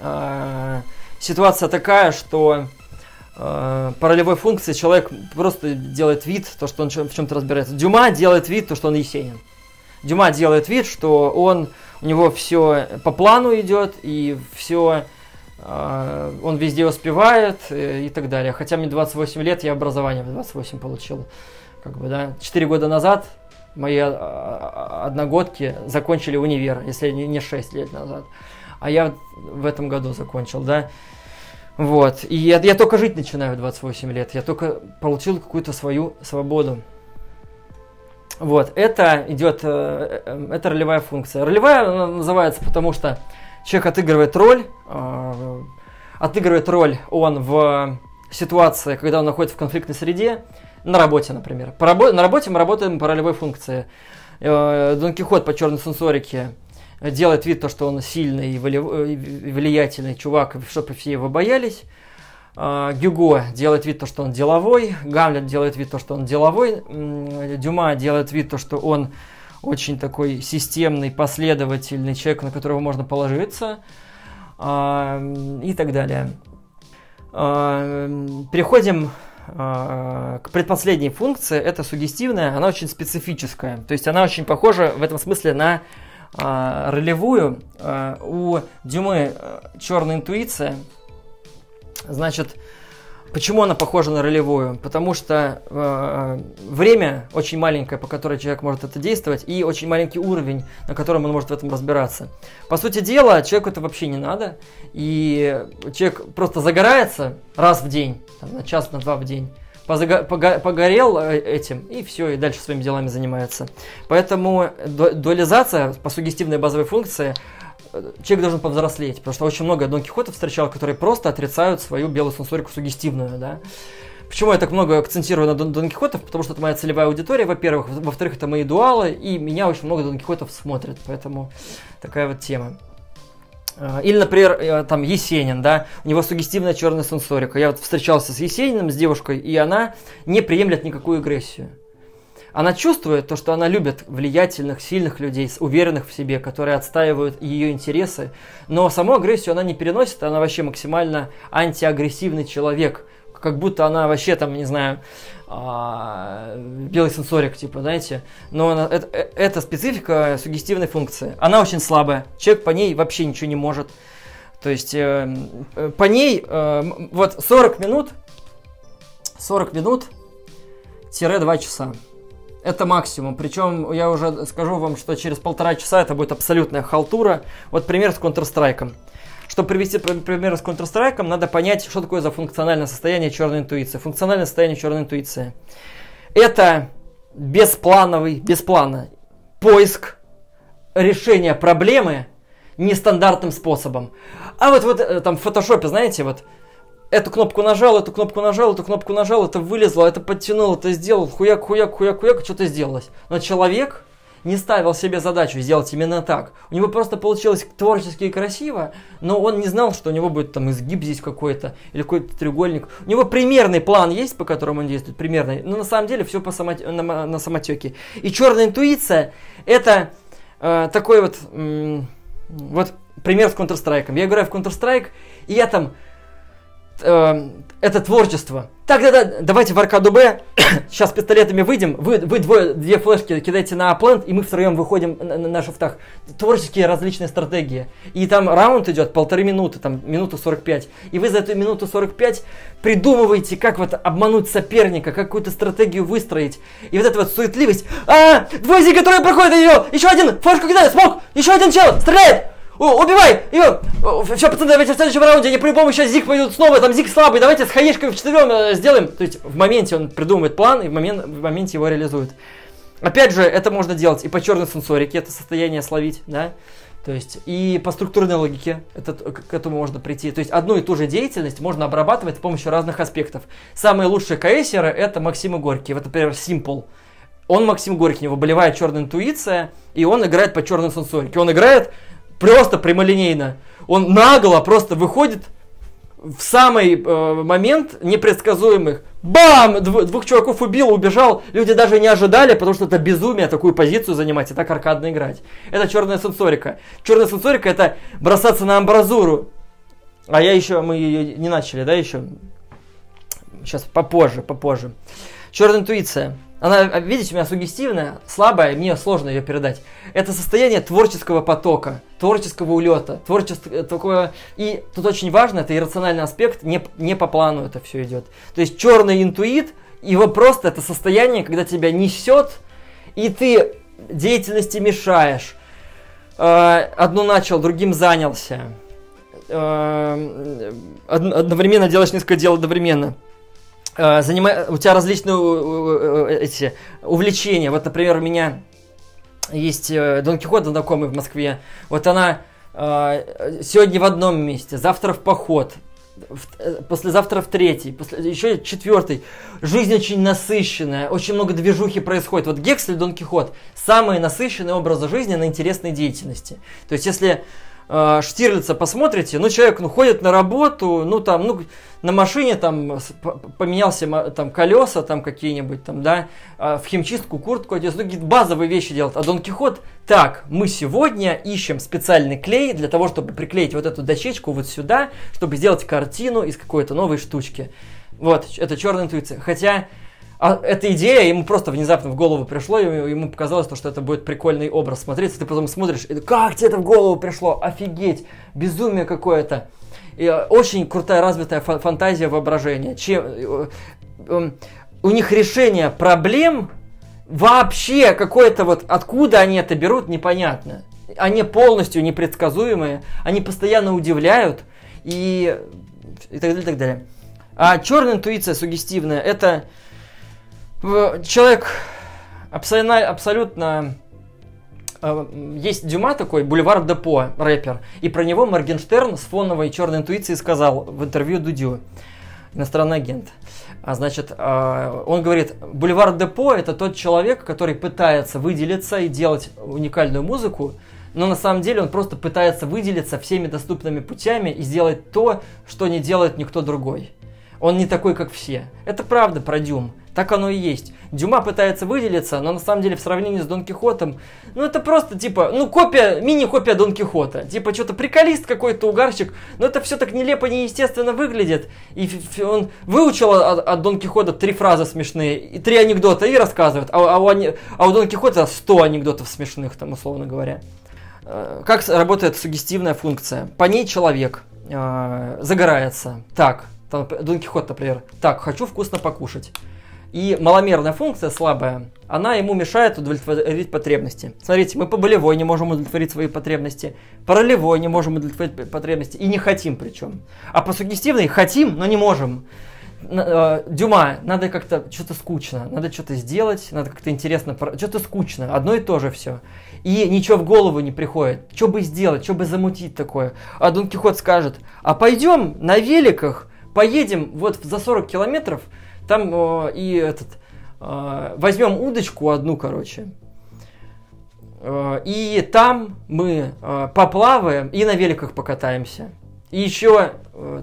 э, ситуация такая, что э, по ролевой функции человек просто делает вид, то, что он в чем-то разбирается. Дюма делает вид, то, что он Есенин. Дюма делает вид, что он, у него все по плану идет, и все, э, он везде успевает э, и так далее. Хотя мне 28 лет, я образование в 28 получил. Как бы, да. 4 года назад мои а, а, одногодки закончили универ, если не 6 лет назад. А я в этом году закончил, да. Вот. И я, я только жить начинаю в 28 лет. Я только получил какую-то свою свободу. Вот. Это идет, э, э, это ролевая функция. Ролевая называется, потому что человек отыгрывает роль, э, отыгрывает роль он в ситуации, когда он находится в конфликтной среде, на работе, например. По рабо- на работе мы работаем по ролевой функции. Дон Кихот по черной сенсорике делает вид, то, что он сильный и влиятельный чувак, чтобы все его боялись. А, Гюго делает вид, то, что он деловой, Гамлет делает вид, то, что он деловой, Дюма делает вид, то, что он очень такой системный, последовательный человек, на которого можно положиться а, и так далее. А, переходим к предпоследней функции, это сугестивная, она очень специфическая, то есть она очень похожа в этом смысле на ролевую. У Дюмы черная интуиция, Значит, почему она похожа на ролевую? Потому что э, время очень маленькое, по которое человек может это действовать, и очень маленький уровень, на котором он может в этом разбираться. По сути дела, человеку это вообще не надо, и человек просто загорается раз в день, там, на час, на два в день, погорел э, этим, и все, и дальше своими делами занимается. Поэтому дуализация по сугестивной базовой функции человек должен повзрослеть, потому что очень много Дон Кихотов встречал, которые просто отрицают свою белую сенсорику сугестивную, да. Почему я так много акцентирую на Дон, Дон Кихотов? Потому что это моя целевая аудитория, во-первых. Во-вторых, это мои дуалы, и меня очень много Дон Кихотов смотрят, поэтому такая вот тема. А, или, например, э, там Есенин, да, у него сугестивная черная сенсорика. Я вот встречался с Есениным, с девушкой, и она не приемлет никакую агрессию. Она чувствует то, что она любит влиятельных, сильных людей, уверенных в себе, которые отстаивают ее интересы, но саму агрессию она не переносит, она вообще максимально антиагрессивный человек, как будто она вообще там, не знаю, а, белый сенсорик, типа, знаете. Но она, это, э, это специфика сугестивной функции. Она очень слабая. Человек по ней вообще ничего не может. То есть э, э по ней э, вот 40 минут, 40 минут, тире 2 часа. Это максимум. Причем я уже скажу вам, что через полтора часа это будет абсолютная халтура. Вот пример с Counter-Strike. Чтобы привести пример с Counter-Strike, надо понять, что такое за функциональное состояние черной интуиции. Функциональное состояние черной интуиции. Это бесплановый, бесплана, поиск решения проблемы нестандартным способом. А вот, вот э, там в фотошопе, знаете, вот эту кнопку нажал, эту кнопку нажал, эту кнопку нажал, это вылезло, это подтянул, это сделал, хуяк, хуяк, хуяк, хуяк, что-то сделалось. Но человек не ставил себе задачу сделать именно так. У него просто получилось творчески и красиво, но он не знал, что у него будет там изгиб здесь какой-то, или какой-то треугольник. У него примерный план есть, по которому он действует, примерный, но на самом деле все по самот... на, на самотеке. И черная интуиция это э, такой вот, м- вот пример с Counter-Strike. Я играю в Counter-Strike, и я там э, это творчество. Так, да, да, давайте в аркаду Б, сейчас пистолетами выйдем, вы, вы двое, две флешки кидаете на аплент, и мы втроем выходим на, на, шифтах. Творческие различные стратегии. И там раунд идет полторы минуты, там минуту 45. И вы за эту минуту 45 придумываете, как вот обмануть соперника, как какую-то стратегию выстроить. И вот эта вот суетливость. А, двое которые проходят ее, еще один, флешку кидает, смог, еще один чел, стреляет! О, убивай! Ее! Все, пацаны, давайте в следующем раунде, они по-любому сейчас Зик пойдут снова, там Зик слабый, давайте с хаешкой вчетвером э, сделаем. То есть в моменте он придумывает план, и в, момент, в моменте его реализует. Опять же, это можно делать и по черной сенсорике, это состояние словить, да? То есть и по структурной логике это, к этому можно прийти. То есть одну и ту же деятельность можно обрабатывать с помощью разных аспектов. Самые лучшие КСеры это Максим и Горький. Вот, например, Simple. Он Максим Горький, у него болевая черная интуиция, и он играет по черной сенсорике. Он играет Просто прямолинейно. Он нагло просто выходит в самый э, момент непредсказуемых. Бам! Дв- двух чуваков убил, убежал. Люди даже не ожидали, потому что это безумие такую позицию занимать и так аркадно играть. Это черная сенсорика. Черная сенсорика это бросаться на амбразуру. А я еще, мы ее не начали, да, еще? Сейчас попозже, попозже. Черная интуиция. Она, видите, у меня сугестивная, слабая, мне сложно ее передать. Это состояние творческого потока, творческого улета, творческого э, такое. И тут очень важно, это иррациональный аспект, не, не по плану это все идет. То есть черный интуит, его просто это состояние, когда тебя несет, и ты деятельности мешаешь. Э, одну начал, другим занялся. Э, одновременно делаешь несколько дел одновременно. Э, занима... у тебя различные э, эти увлечения. Вот, например, у меня есть э, Дон Кихот знакомый в Москве. Вот она сегодня в одном месте, завтра в поход, в, послезавтра в третий, после, еще четвертый. Жизнь очень насыщенная, очень много движухи происходит. Вот Гексли Дон Кихот самые насыщенные образы жизни на интересной деятельности. То есть, если э, Штирлица посмотрите, ну, человек ну, ходит на работу, ну, там, ну, на машине там поменялся там колеса там какие-нибудь там, да, а в химчистку куртку одет, ну, какие-то базовые вещи делать. А Дон Кихот, так, мы сегодня ищем специальный клей для того, чтобы приклеить вот эту дощечку вот сюда, чтобы сделать картину из какой-то новой штучки. Вот, это черная интуиция. Хотя а эта идея ему просто внезапно в голову пришло, и ему показалось, что это будет прикольный образ смотреться. Ты потом смотришь, и как тебе это в голову пришло? Офигеть, безумие какое-то. И э, очень крутая развитая фантазия воображения. Чем, э, эм, у них решение проблем вообще какое-то вот откуда они это берут, непонятно. Они полностью непредсказуемые, они постоянно удивляют и, и так далее, и так далее. А черная интуиция сугестивная, это человек абсолютно, абсолютно э, есть Дюма такой, Бульвар Депо, рэпер, и про него Моргенштерн с фоновой черной интуицией сказал в интервью Дудю, иностранный агент. А значит, э, он говорит, Бульвар Депо это тот человек, который пытается выделиться и делать уникальную музыку, но на самом деле он просто пытается выделиться всеми доступными путями и сделать то, что не делает никто другой. Он не такой, как все. Это правда про Дюм. Так оно и есть. Дюма пытается выделиться, но на самом деле в сравнении с Дон Кихотом, ну это просто типа, ну копия, мини-копия Дон Кихота. Типа что-то приколист какой-то, угарщик, но это все так нелепо, неестественно выглядит. И он выучил от, от Дон Кихота три фразы смешные, и три анекдота и рассказывает. А, а, у, а у Дон Кихота сто анекдотов смешных, там условно говоря. Э, как работает сугестивная функция? По ней человек э, загорается. Так, там, Дон Кихот, например. Так, хочу вкусно покушать. И маломерная функция слабая, она ему мешает удовлетворить потребности. Смотрите, мы по болевой не можем удовлетворить свои потребности, по ролевой не можем удовлетворить потребности, и не хотим причем. А по сугестивной хотим, но не можем. Э, Дюма, надо как-то что-то скучно, надо что-то сделать, надо как-то интересно, что-то скучно, одно и то же все. И ничего в голову не приходит. Что бы сделать, что бы замутить такое? А Дон Кихот скажет, а пойдем на великах, поедем вот за 40 километров, там э, и этот э, возьмем удочку одну, короче. Э, и там мы э, поплаваем и на великах покатаемся. И еще э,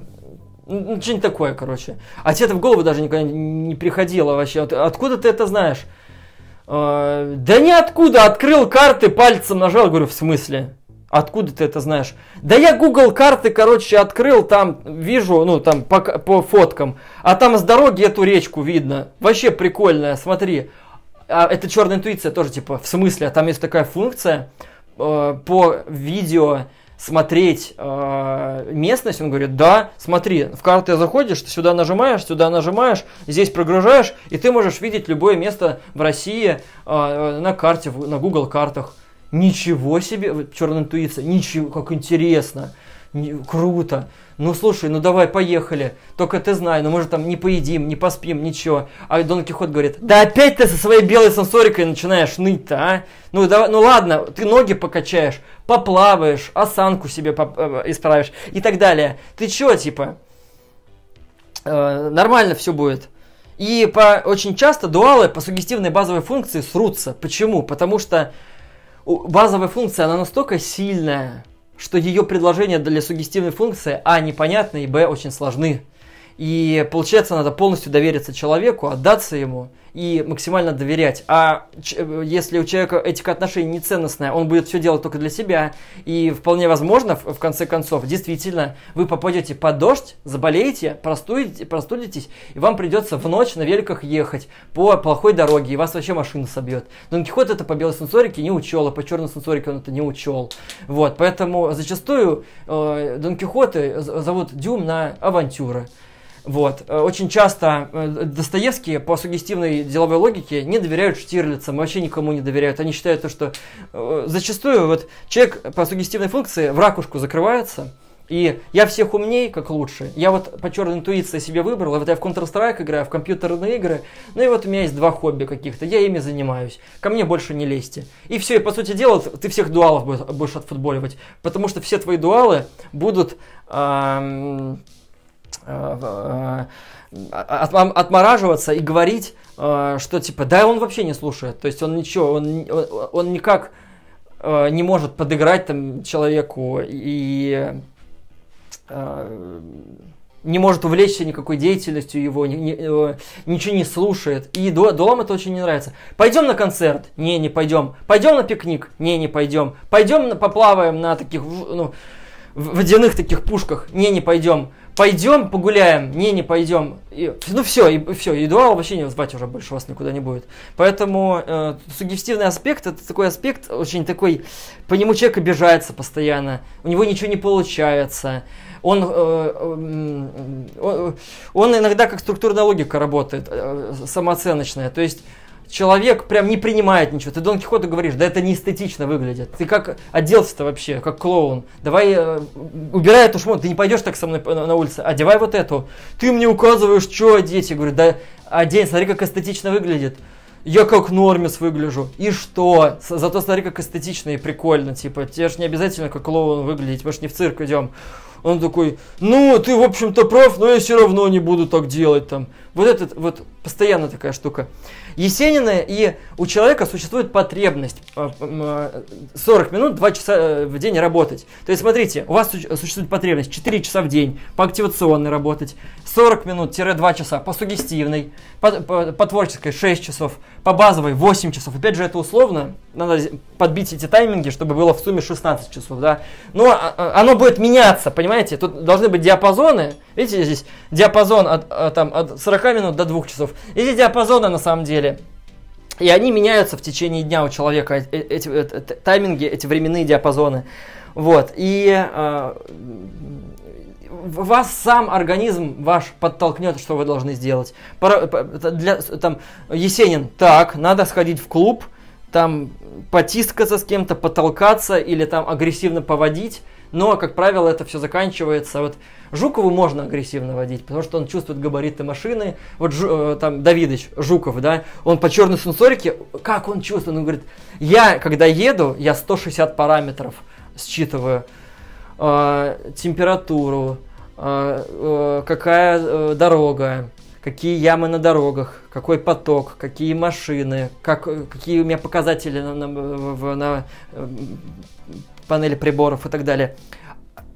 ну, что-нибудь такое, короче. А тебе это в голову даже никогда не приходило вообще. Откуда ты это знаешь? Э, да ниоткуда. Открыл карты, пальцем нажал. Говорю, в смысле? Откуда ты это знаешь? Да я Google карты, короче, открыл, там вижу, ну, там по, по фоткам, а там с дороги эту речку видно. Вообще прикольная, смотри. А это черная интуиция тоже, типа, в смысле, а там есть такая функция э, по видео смотреть э, местность, он говорит, да, смотри, в карты заходишь, ты сюда нажимаешь, сюда нажимаешь, здесь прогружаешь, и ты можешь видеть любое место в России э, на карте, на Google картах. Ничего себе, черная интуиция, ничего, как интересно, не, круто. Ну слушай, ну давай, поехали. Только ты знай, ну мы же там не поедим, не поспим, ничего. А Дон Кихот говорит, да опять ты со своей белой сенсорикой начинаешь ныть-то, а? Ну, давай, ну ладно, ты ноги покачаешь, поплаваешь, осанку себе поп- э, исправишь и так далее. Ты чё, типа? Э, нормально все будет. И по, очень часто дуалы по сугестивной базовой функции срутся. Почему? Потому что базовая функция, она настолько сильная, что ее предложения для сугестивной функции а непонятны и б очень сложны. И получается, надо полностью довериться человеку, отдаться ему и максимально доверять. А если у человека этика отношений не ценностная, он будет все делать только для себя. И вполне возможно, в конце концов, действительно, вы попадете под дождь, заболеете, простудите, простудитесь, и вам придется в ночь на великах ехать по плохой дороге, и вас вообще машина собьет. Дон Кихот это по белой сенсорике не учел, а по черной сенсорике он это не учел. Вот, поэтому зачастую э, Дон Кихоты зовут Дюм на авантюры. Вот. Э, очень часто э, Достоевские по сугестивной деловой логике не доверяют Штирлицам, вообще никому не доверяют. Они считают, то, что э, зачастую вот человек по сугестивной функции в ракушку закрывается, и я всех умней, как лучше. Я вот по черной интуиции себе выбрал. Вот я в Counter-Strike играю, в компьютерные игры. Ну и вот у меня есть два хобби каких-то. Я ими занимаюсь. Ко мне больше не лезьте. И все, и по сути дела, ты всех дуалов будешь отфутболивать. Потому что все твои дуалы будут... Эм, отмораживаться и говорить, э, что типа, да, он вообще не слушает. То есть он ничего, он, он, никак э, не может подыграть там человеку и э, не может увлечься никакой деятельностью его, ни, ни, э, ничего не слушает. И Долам это очень не нравится. Пойдем на концерт? Не, не пойдем. Пойдем на пикник? Не, не пойдем. Пойдем поплаваем на таких ну, водяных таких пушках? Не, не пойдем пойдем погуляем, не, не пойдем. И, ну все, и все, и дуал вообще не звать уже больше вас никуда не будет. Поэтому э, сугестивный аспект это такой аспект очень такой, по нему человек обижается постоянно, у него ничего не получается. Он, э, э, он иногда как структурная логика работает, э, самооценочная. То есть человек прям не принимает ничего. Ты Дон Кихоту говоришь, да это не эстетично выглядит. Ты как оделся-то вообще, как клоун. Давай э, убирай эту шмот, ты не пойдешь так со мной на, на улице. Одевай вот эту. Ты мне указываешь, что одеть. Я говорю, да одень, смотри, как эстетично выглядит. Я как нормис выгляжу. И что? Зато смотри, как эстетично и прикольно. Типа, тебе же не обязательно как клоун выглядеть, мы же не в цирк идем. Он такой, ну, ты, в общем-то, прав, но я все равно не буду так делать там. Вот это вот постоянно такая штука. Есенина и у человека существует потребность 40 э, э, минут, 2 часа э, в день работать. То есть, смотрите, у вас существует потребность 4 часа в день по активационной работать, 40 минут-2 часа по сугестивной, по, по, по творческой 6 часов, по базовой 8 часов. Опять же, это условно, надо подбить эти тайминги, чтобы было в сумме 16 часов, да. Но а, а, оно будет меняться, понимаете? Тут должны быть диапазоны. Видите, здесь диапазон от, от, там, от 40 минут до 2 часов. Эти диапазоны на самом деле и они меняются в течение дня у человека, э, эти, эти, эти тайминги, эти временные диапазоны. Вот. И э, вас сам организм ваш подтолкнет, что вы должны сделать. Пора, для, там, Есенин, так, надо сходить в клуб, там потискаться с кем-то, потолкаться или там агрессивно поводить. Но, как правило, это все заканчивается. Вот Жукову можно агрессивно водить, потому что он чувствует габариты машины. Вот э, там Давидыч, Жуков, да, он по черной сенсорике, как он чувствует? Он говорит, я, когда еду, я 160 параметров считываю. Э, температуру, э, э, какая э, дорога, какие ямы на дорогах, какой поток, какие машины, как, какие у меня показатели на, на, на, на э, панели приборов и так далее.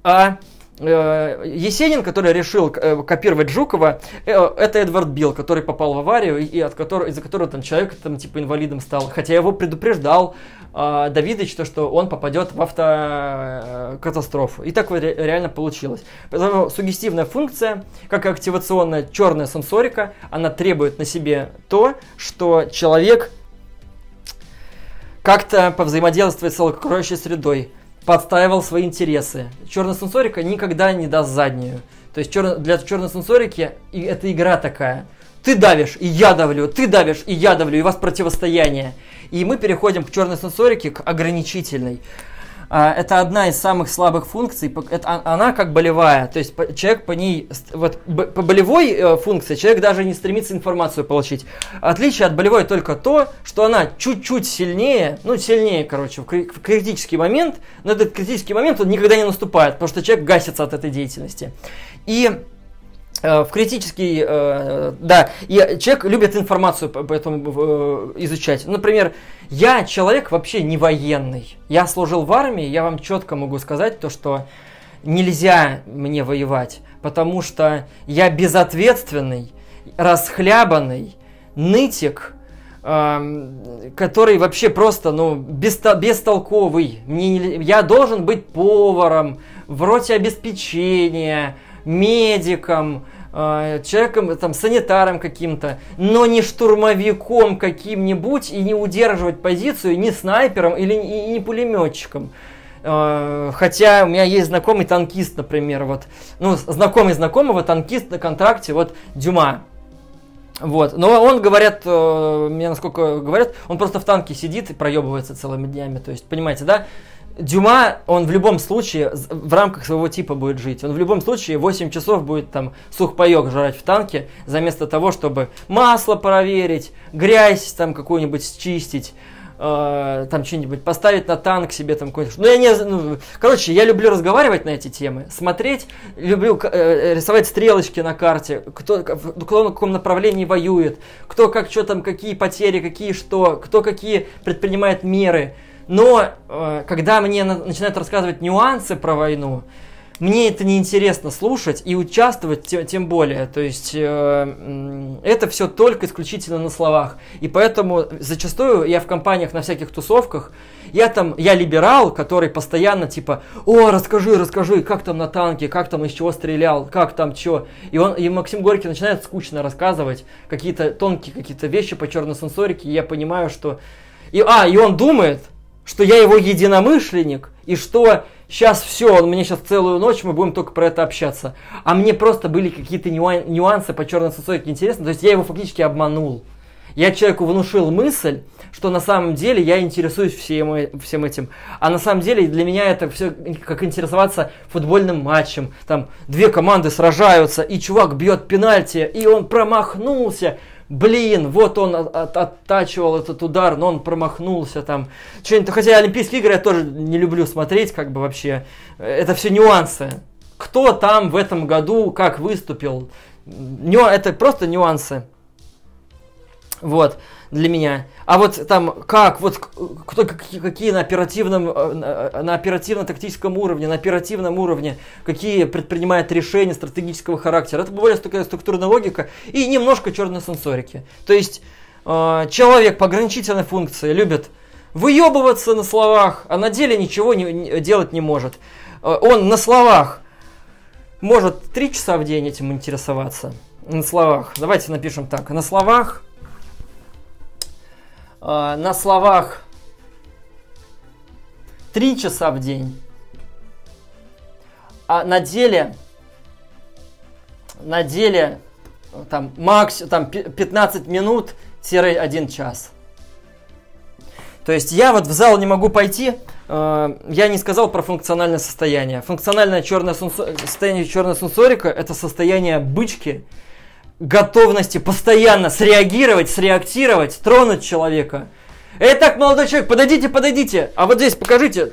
А Э, Есенин, который решил э, копировать Жукова, э, это Эдвард Билл, который попал в аварию, и от которого, из-за которого там человек там, типа инвалидом стал. Хотя его предупреждал э, Давидыч, то, что он попадет в автокатастрофу. И так вот реально получилось. Поэтому сугестивная функция, как и активационная черная сенсорика, она требует на себе то, что человек как-то повзаимодействует с окружающей средой подстаивал свои интересы. Черная сенсорика никогда не даст заднюю. То есть черно, для черной сенсорики это игра такая. Ты давишь, и я давлю, ты давишь, и я давлю, и у вас противостояние. И мы переходим к черной сенсорике, к ограничительной. А, это одна из самых слабых функций. Это, а, она как болевая. То есть человек по ней, вот по болевой э, функции человек даже не стремится информацию получить. Отличие от болевой только то, что она чуть-чуть сильнее, ну сильнее, короче, в критический момент, но этот критический момент он никогда не наступает, потому что человек гасится от этой деятельности. И в критический, э, да, и человек любит информацию поэтому э, изучать. Например, я человек вообще не военный. Я служил в армии, я вам четко могу сказать то, что нельзя мне воевать, потому что я безответственный, расхлябанный, нытик, эм, который вообще просто, ну, бестолковый. Мне не, я должен быть поваром, в роте обеспечения, медиком, э, человеком, там, санитаром каким-то, но не штурмовиком каким-нибудь и не удерживать позицию ни снайпером или и не пулеметчиком. Э, хотя у меня есть знакомый танкист, например, вот, ну, знакомый знакомого танкист на контракте, вот, Дюма. Вот. Но он, говорят, э, мне насколько говорят, он просто в танке сидит и проебывается целыми днями. То есть, понимаете, да? Дюма, он в любом случае в рамках своего типа будет жить. Он в любом случае 8 часов будет там сухпайок жрать в танке, вместо того, чтобы масло проверить, грязь там какую-нибудь счистить, э, там что-нибудь поставить на танк себе там какой-то. Ну, я не, ну, короче, я люблю разговаривать на эти темы, смотреть, люблю э, рисовать стрелочки на карте, кто, кто на каком направлении воюет, кто как что там, какие потери, какие что, кто какие предпринимает меры. Но э, когда мне на, начинают рассказывать нюансы про войну, мне это неинтересно слушать и участвовать тем, тем более. То есть э, это все только исключительно на словах. И поэтому зачастую я в компаниях на всяких тусовках, я там, я либерал, который постоянно типа, о, расскажи, расскажи, как там на танке, как там из чего стрелял, как там что. И он, и Максим Горький начинает скучно рассказывать какие-то тонкие какие-то вещи по черной сенсорике, и я понимаю, что... И, а, и он думает, что я его единомышленник, и что сейчас все, он мне сейчас целую ночь, мы будем только про это общаться. А мне просто были какие-то нюансы по черной сенсорике интересны, то есть я его фактически обманул. Я человеку внушил мысль, что на самом деле я интересуюсь всем, всем этим. А на самом деле для меня это все как интересоваться футбольным матчем. Там две команды сражаются, и чувак бьет пенальти, и он промахнулся блин, вот он от, оттачивал этот удар, но он промахнулся там. Что-нибудь, хотя Олимпийские игры я тоже не люблю смотреть, как бы вообще. Это все нюансы. Кто там в этом году как выступил. Ню, это просто нюансы. Вот для меня. А вот там как, вот кто, какие на оперативном, э, на оперативно-тактическом уровне, на оперативном уровне, какие предпринимает решения стратегического характера. Это более такая структурная логика и немножко черной сенсорики. То есть э, человек по ограничительной функции любит выебываться на словах, а на деле ничего не, не, делать не может. Э, он на словах может три часа в день этим интересоваться. На словах. Давайте напишем так. На словах э, на словах 3 часа в день, а на деле, на деле там макс, там 15 минут 1 час. То есть я вот в зал не могу пойти, э, я не сказал про функциональное состояние. Функциональное черное сенсо... состояние черной сенсорика это состояние бычки, готовности постоянно среагировать, среактировать, тронуть человека. Эй, так, молодой человек, подойдите, подойдите. А вот здесь покажите.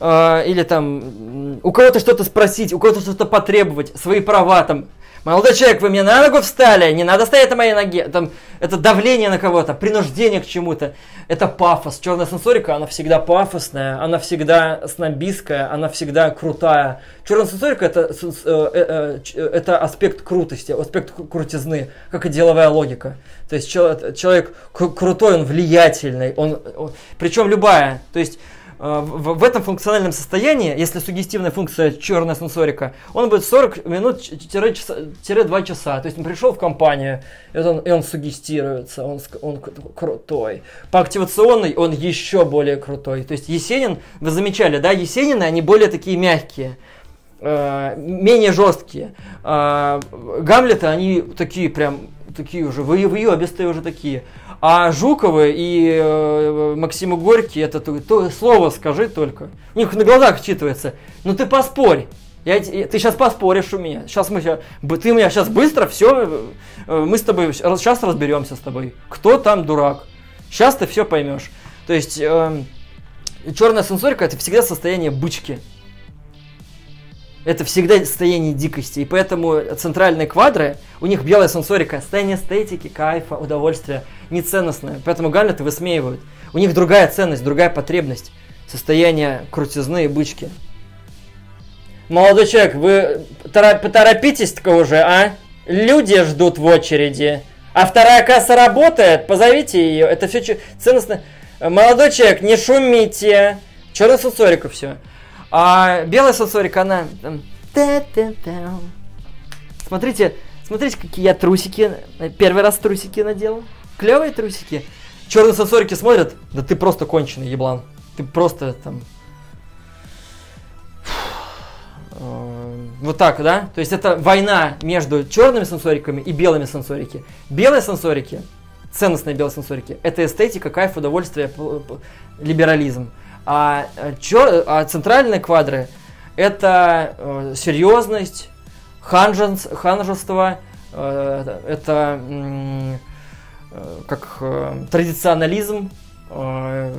Э, или там у кого-то что-то спросить, у кого-то что-то потребовать, свои права там. Молодой человек, вы мне на ногу встали, не надо стоять на моей ноге. Там, это давление на кого-то, принуждение к чему-то. Это пафос. Черная сенсорика, она всегда пафосная, она всегда снобистская, она всегда крутая. Черная сенсорика это, э, э, э, это аспект крутости, аспект крутизны, как и деловая логика. То есть человек крутой, он влиятельный, он, причем любая. То есть в, в этом функциональном состоянии, если сугестивная функция черная сенсорика, он будет 40 минут-2 часа. То есть он пришел в компанию, и он, и он сугестируется, он, он крутой. По активационной он еще более крутой. То есть Есенин, вы замечали, да, Есенины, они более такие мягкие э, менее жесткие. А Гамлеты, они такие прям, такие уже, вы, вы уже такие. А Жуковы и э, Максиму Горький, это то, то слово скажи только. У них на глазах читывается. Ну ты поспорь. Я, ты сейчас поспоришь у меня. Сейчас мы, ты меня сейчас быстро все, э, мы с тобой сейчас разберемся с тобой. Кто там дурак? Сейчас ты все поймешь. То есть э, черная сенсорика это всегда состояние бычки. Это всегда состояние дикости. И поэтому центральные квадры, у них белая сенсорика, состояние эстетики, кайфа, удовольствия, неценностное. Поэтому Гамлеты высмеивают. У них другая ценность, другая потребность. Состояние крутизны и бычки. Молодой человек, вы поторопитесь-ка уже, а? Люди ждут в очереди. А вторая касса работает, позовите ее. Это все ценностно. Молодой человек, не шумите. Черная сенсорика все. А белая сенсорика, она... Смотрите, смотрите, какие я трусики. Первый раз трусики надел. Клевые трусики. Черные сенсорики смотрят, да ты просто конченый еблан. Ты просто там... Вот так, да? То есть это война между черными сенсориками и белыми сенсорики. Белые сенсорики, ценностные белые сенсорики, это эстетика, кайф, удовольствие, либерализм. А, чё, а центральные квадры это э, серьезность, ханженс, ханжество, э, это э, как э, традиционализм, э,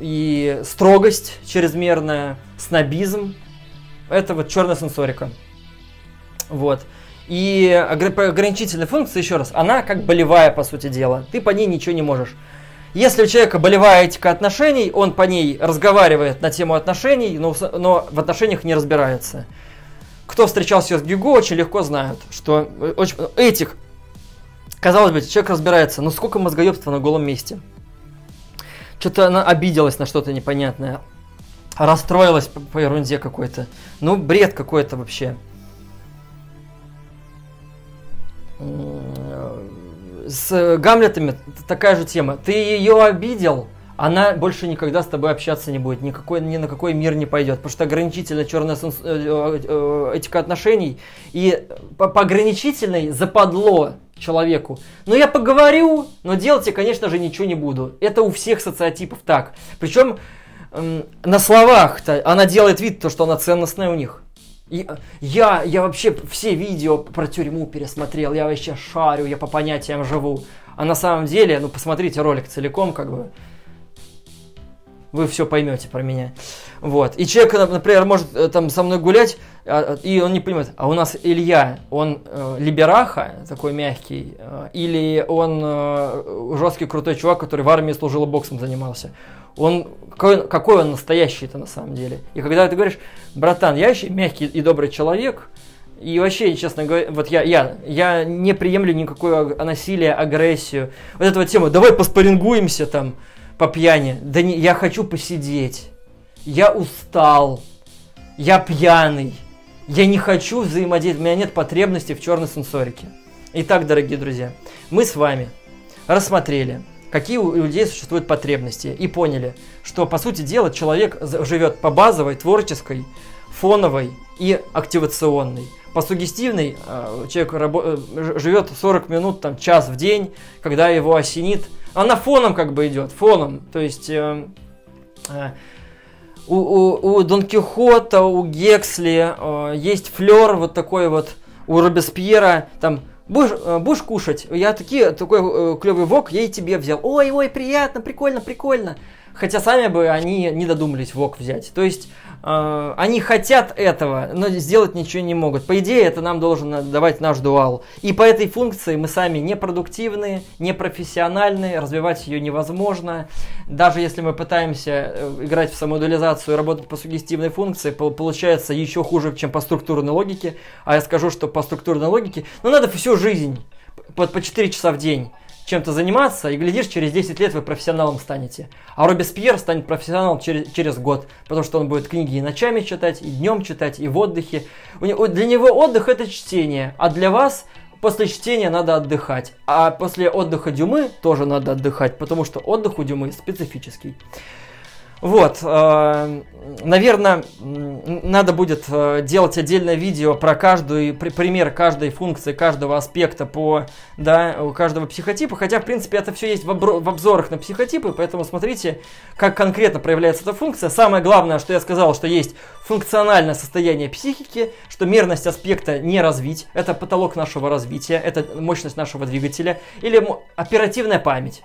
и строгость чрезмерная, снобизм. Это вот черная сенсорика. Вот. И ограничительная функция, еще раз, она как болевая, по сути дела. Ты по ней ничего не можешь. Если у человека болевая этика отношений, он по ней разговаривает на тему отношений, но, но в отношениях не разбирается. Кто встречался с Гюго, очень легко знают, что э, очень, этих, казалось бы, человек разбирается, но сколько мозгоебства на голом месте. Что-то она обиделась на что-то непонятное, расстроилась по, по ерунде какой-то. Ну, бред какой-то вообще с Гамлетами такая же тема. Ты ее обидел, она больше никогда с тобой общаться не будет, никакой, ни на какой мир не пойдет, потому что ограничительная черная сенс... Э, э, э, этика отношений и по, по ограничительной западло человеку. Но я поговорю, но делать я, конечно же, ничего не буду. Это у всех социотипов так. Причем на словах-то она делает вид, то, что она ценностная у них. Я, я вообще все видео про тюрьму пересмотрел, я вообще шарю, я по понятиям живу. А на самом деле, ну посмотрите ролик целиком, как бы, вы все поймете про меня. Вот. И человек, например, может э, там со мной гулять, а, и он не понимает, а у нас Илья, он э, либераха, такой мягкий, э, или он э, жесткий крутой чувак, который в армии служил и боксом занимался он какой, какой он настоящий-то на самом деле. И когда ты говоришь, братан, я еще мягкий и добрый человек, и вообще, честно говоря, вот я, я, я не приемлю никакое насилие, агрессию. Вот эта вот тема, давай поспорингуемся там по пьяни. Да не, я хочу посидеть. Я устал. Я пьяный. Я не хочу взаимодействовать. У меня нет потребности в черной сенсорике. Итак, дорогие друзья, мы с вами рассмотрели какие у людей существуют потребности, и поняли, что, по сути дела, человек живет по базовой, творческой, фоновой и активационной. По сугестивной э, человек э, живет 40 минут, там, час в день, когда его осенит. Она фоном как бы идет, фоном. То есть э, э, у, у, у Дон Кихота, у Гексли э, есть флер вот такой вот, у Робеспьера, там, Будешь, э, будешь кушать? Я такие, такой э, клевый вок, я и тебе взял. Ой, ой, приятно, прикольно, прикольно. Хотя сами бы они не додумались вок взять. То есть э, они хотят этого, но сделать ничего не могут. По идее, это нам должен давать наш дуал. И по этой функции мы сами непродуктивные, непрофессиональные, развивать ее невозможно. Даже если мы пытаемся э, играть в самодуализацию работать по сугестивной функции, получается еще хуже, чем по структурной логике. А я скажу, что по структурной логике, ну надо всю жизнь по, по 4 часа в день чем-то заниматься, и глядишь, через 10 лет вы профессионалом станете. А Робеспьер станет профессионалом через, через год, потому что он будет книги и ночами читать, и днем читать, и в отдыхе. У него, для него отдых это чтение, а для вас после чтения надо отдыхать. А после отдыха Дюмы тоже надо отдыхать, потому что отдых у Дюмы специфический. Вот, э, наверное, надо будет э, делать отдельное видео про каждую, пример каждой функции, каждого аспекта по, да, у каждого психотипа, хотя, в принципе, это все есть в обзорах на психотипы, поэтому смотрите, как конкретно проявляется эта функция. Самое главное, что я сказал, что есть функциональное состояние психики, что мерность аспекта не развить, это потолок нашего развития, это мощность нашего двигателя, или оперативная память.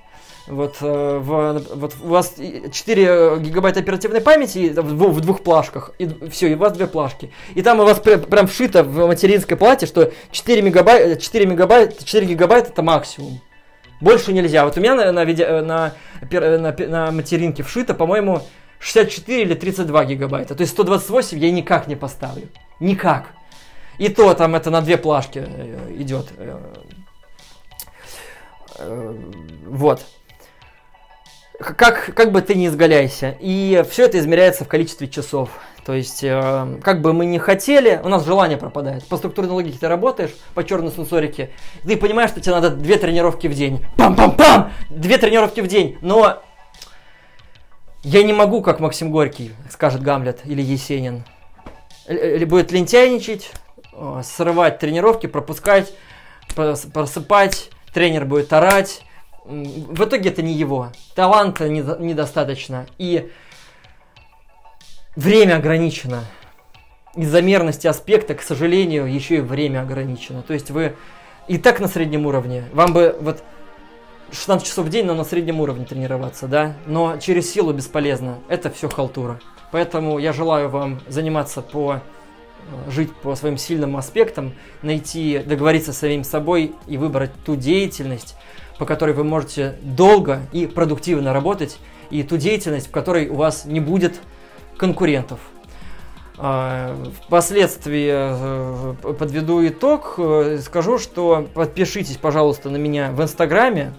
Вот, э, в, вот у вас 4 гигабайта оперативной памяти в, в двух плашках, и все, и у вас две плашки. И там у вас прям, прям вшито в материнской плате, что 4 мегабайта, 4 мегабайта, 4 гигабайта это максимум. Больше нельзя. Вот у меня на, на, на, на, на материнке вшито, по-моему, 64 или 32 гигабайта. То есть 128 я никак не поставлю. Никак. И то там это на две плашки э, идет. Э, вот как, как бы ты ни изгаляйся. И все это измеряется в количестве часов. То есть, э, как бы мы ни хотели, у нас желание пропадает. По структурной логике ты работаешь, по черной сенсорике, ты понимаешь, что тебе надо две тренировки в день. Пам-пам-пам! Две тренировки в день. Но я не могу, как Максим Горький, скажет Гамлет или Есенин. Или будет лентяйничать, срывать тренировки, пропускать, просыпать, тренер будет орать, в итоге это не его. Таланта недостаточно. И время ограничено. Из-за мерности аспекта, к сожалению, еще и время ограничено. То есть вы и так на среднем уровне. Вам бы вот 16 часов в день, но на среднем уровне тренироваться, да, но через силу бесполезно, это все халтура. Поэтому я желаю вам заниматься по э, жить по своим сильным аспектам, найти, договориться с самим собой и выбрать ту деятельность, по которой вы можете долго и продуктивно работать, и ту деятельность, в которой у вас не будет конкурентов. А, впоследствии э, подведу итог, э, скажу, что подпишитесь, пожалуйста, на меня в Инстаграме,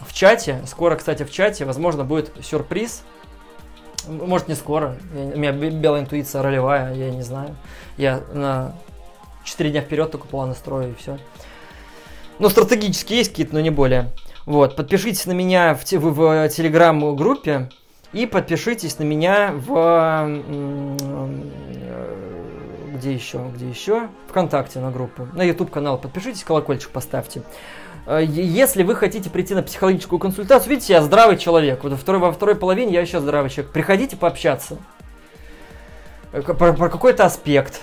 в чате. Скоро, кстати, в чате, возможно, будет сюрприз. Может, не скоро. у меня белая интуиция ролевая, я не знаю. Я на 4 дня вперед только планы строю и все. Ну, стратегически есть какие-то, но не более. Вот, подпишитесь на меня в, в, в телеграм-группе и подпишитесь на меня в... Э, где еще? Где еще? Вконтакте на группу. На YouTube канал подпишитесь, колокольчик поставьте. Э, если вы хотите прийти на психологическую консультацию, видите, я здравый человек. Вот во второй, во второй половине я еще здравый человек. Приходите пообщаться. Э, про, про какой-то аспект.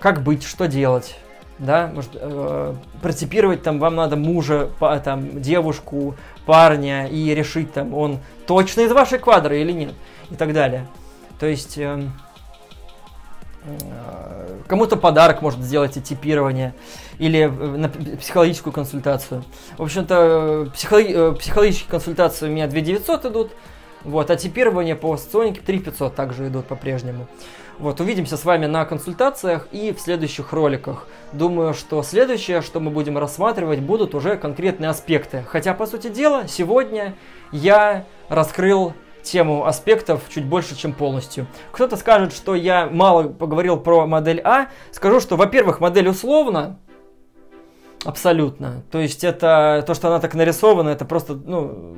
Как быть, что делать да, может, э, протипировать там вам надо мужа, по, там, девушку, парня и решить там, он точно из вашей квадры или нет, и так далее. То есть э, э, кому-то подарок может сделать и типирование, или э, на психологическую консультацию. В общем-то, психологи- э, психологические консультации у меня 2900 идут, вот, а типирование по соционике 3500 также идут по-прежнему. Вот, увидимся с вами на консультациях и в следующих роликах. Думаю, что следующее, что мы будем рассматривать, будут уже конкретные аспекты. Хотя, по сути дела, сегодня я раскрыл тему аспектов чуть больше, чем полностью. Кто-то скажет, что я мало поговорил про модель А. Скажу, что, во-первых, модель условно, абсолютно. То есть это то, что она так нарисована, это просто, ну,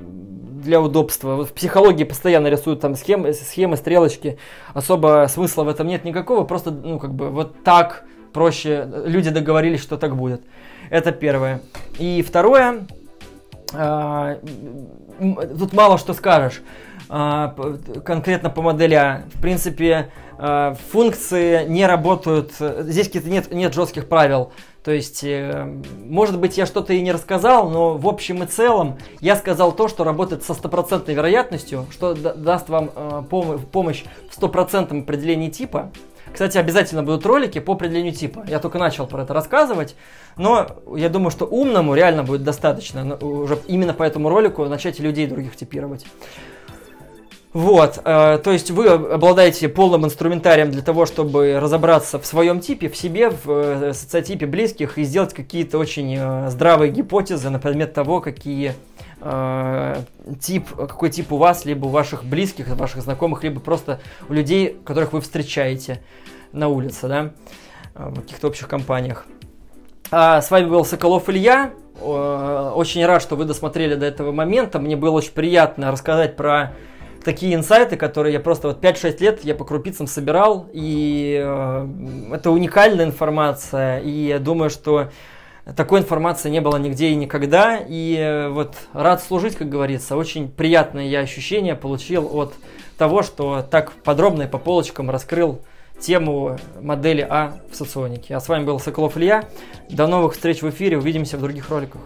для удобства. В психологии постоянно рисуют там схемы, схемы, стрелочки. Особо смысла в этом нет никакого. Просто, ну, как бы вот так проще. Люди договорились, что так будет. Это первое. И второе. А, тут мало что скажешь. А, конкретно по модели А. В принципе, а, функции не работают. Здесь каких-то нет, нет жестких правил. То есть, э, может быть, я что-то и не рассказал, но в общем и целом я сказал то, что работает со стопроцентной вероятностью, что даст вам э, пом- помощь в стопроцентном определении типа. Кстати, обязательно будут ролики по определению типа. Я только начал про это рассказывать, но я думаю, что умному реально будет достаточно уже именно по этому ролику начать людей других типировать. Вот, э, то есть вы обладаете полным инструментарием для того, чтобы разобраться в своем типе, в себе, в э, социотипе близких и сделать какие-то очень э, здравые гипотезы на предмет того, какие э, тип, какой тип у вас, либо у ваших близких, ваших знакомых, либо просто у людей, которых вы встречаете на улице, да, в каких-то общих компаниях. А с вами был Соколов Илья. Очень рад, что вы досмотрели до этого момента. Мне было очень приятно рассказать про такие инсайты, которые я просто вот 5-6 лет я по крупицам собирал, и э, это уникальная информация, и я думаю, что такой информации не было нигде и никогда, и э, вот рад служить, как говорится, очень приятное я ощущение получил от того, что так подробно и по полочкам раскрыл тему модели А в соционике. А с вами был Соколов Илья. До новых встреч в эфире. Увидимся в других роликах.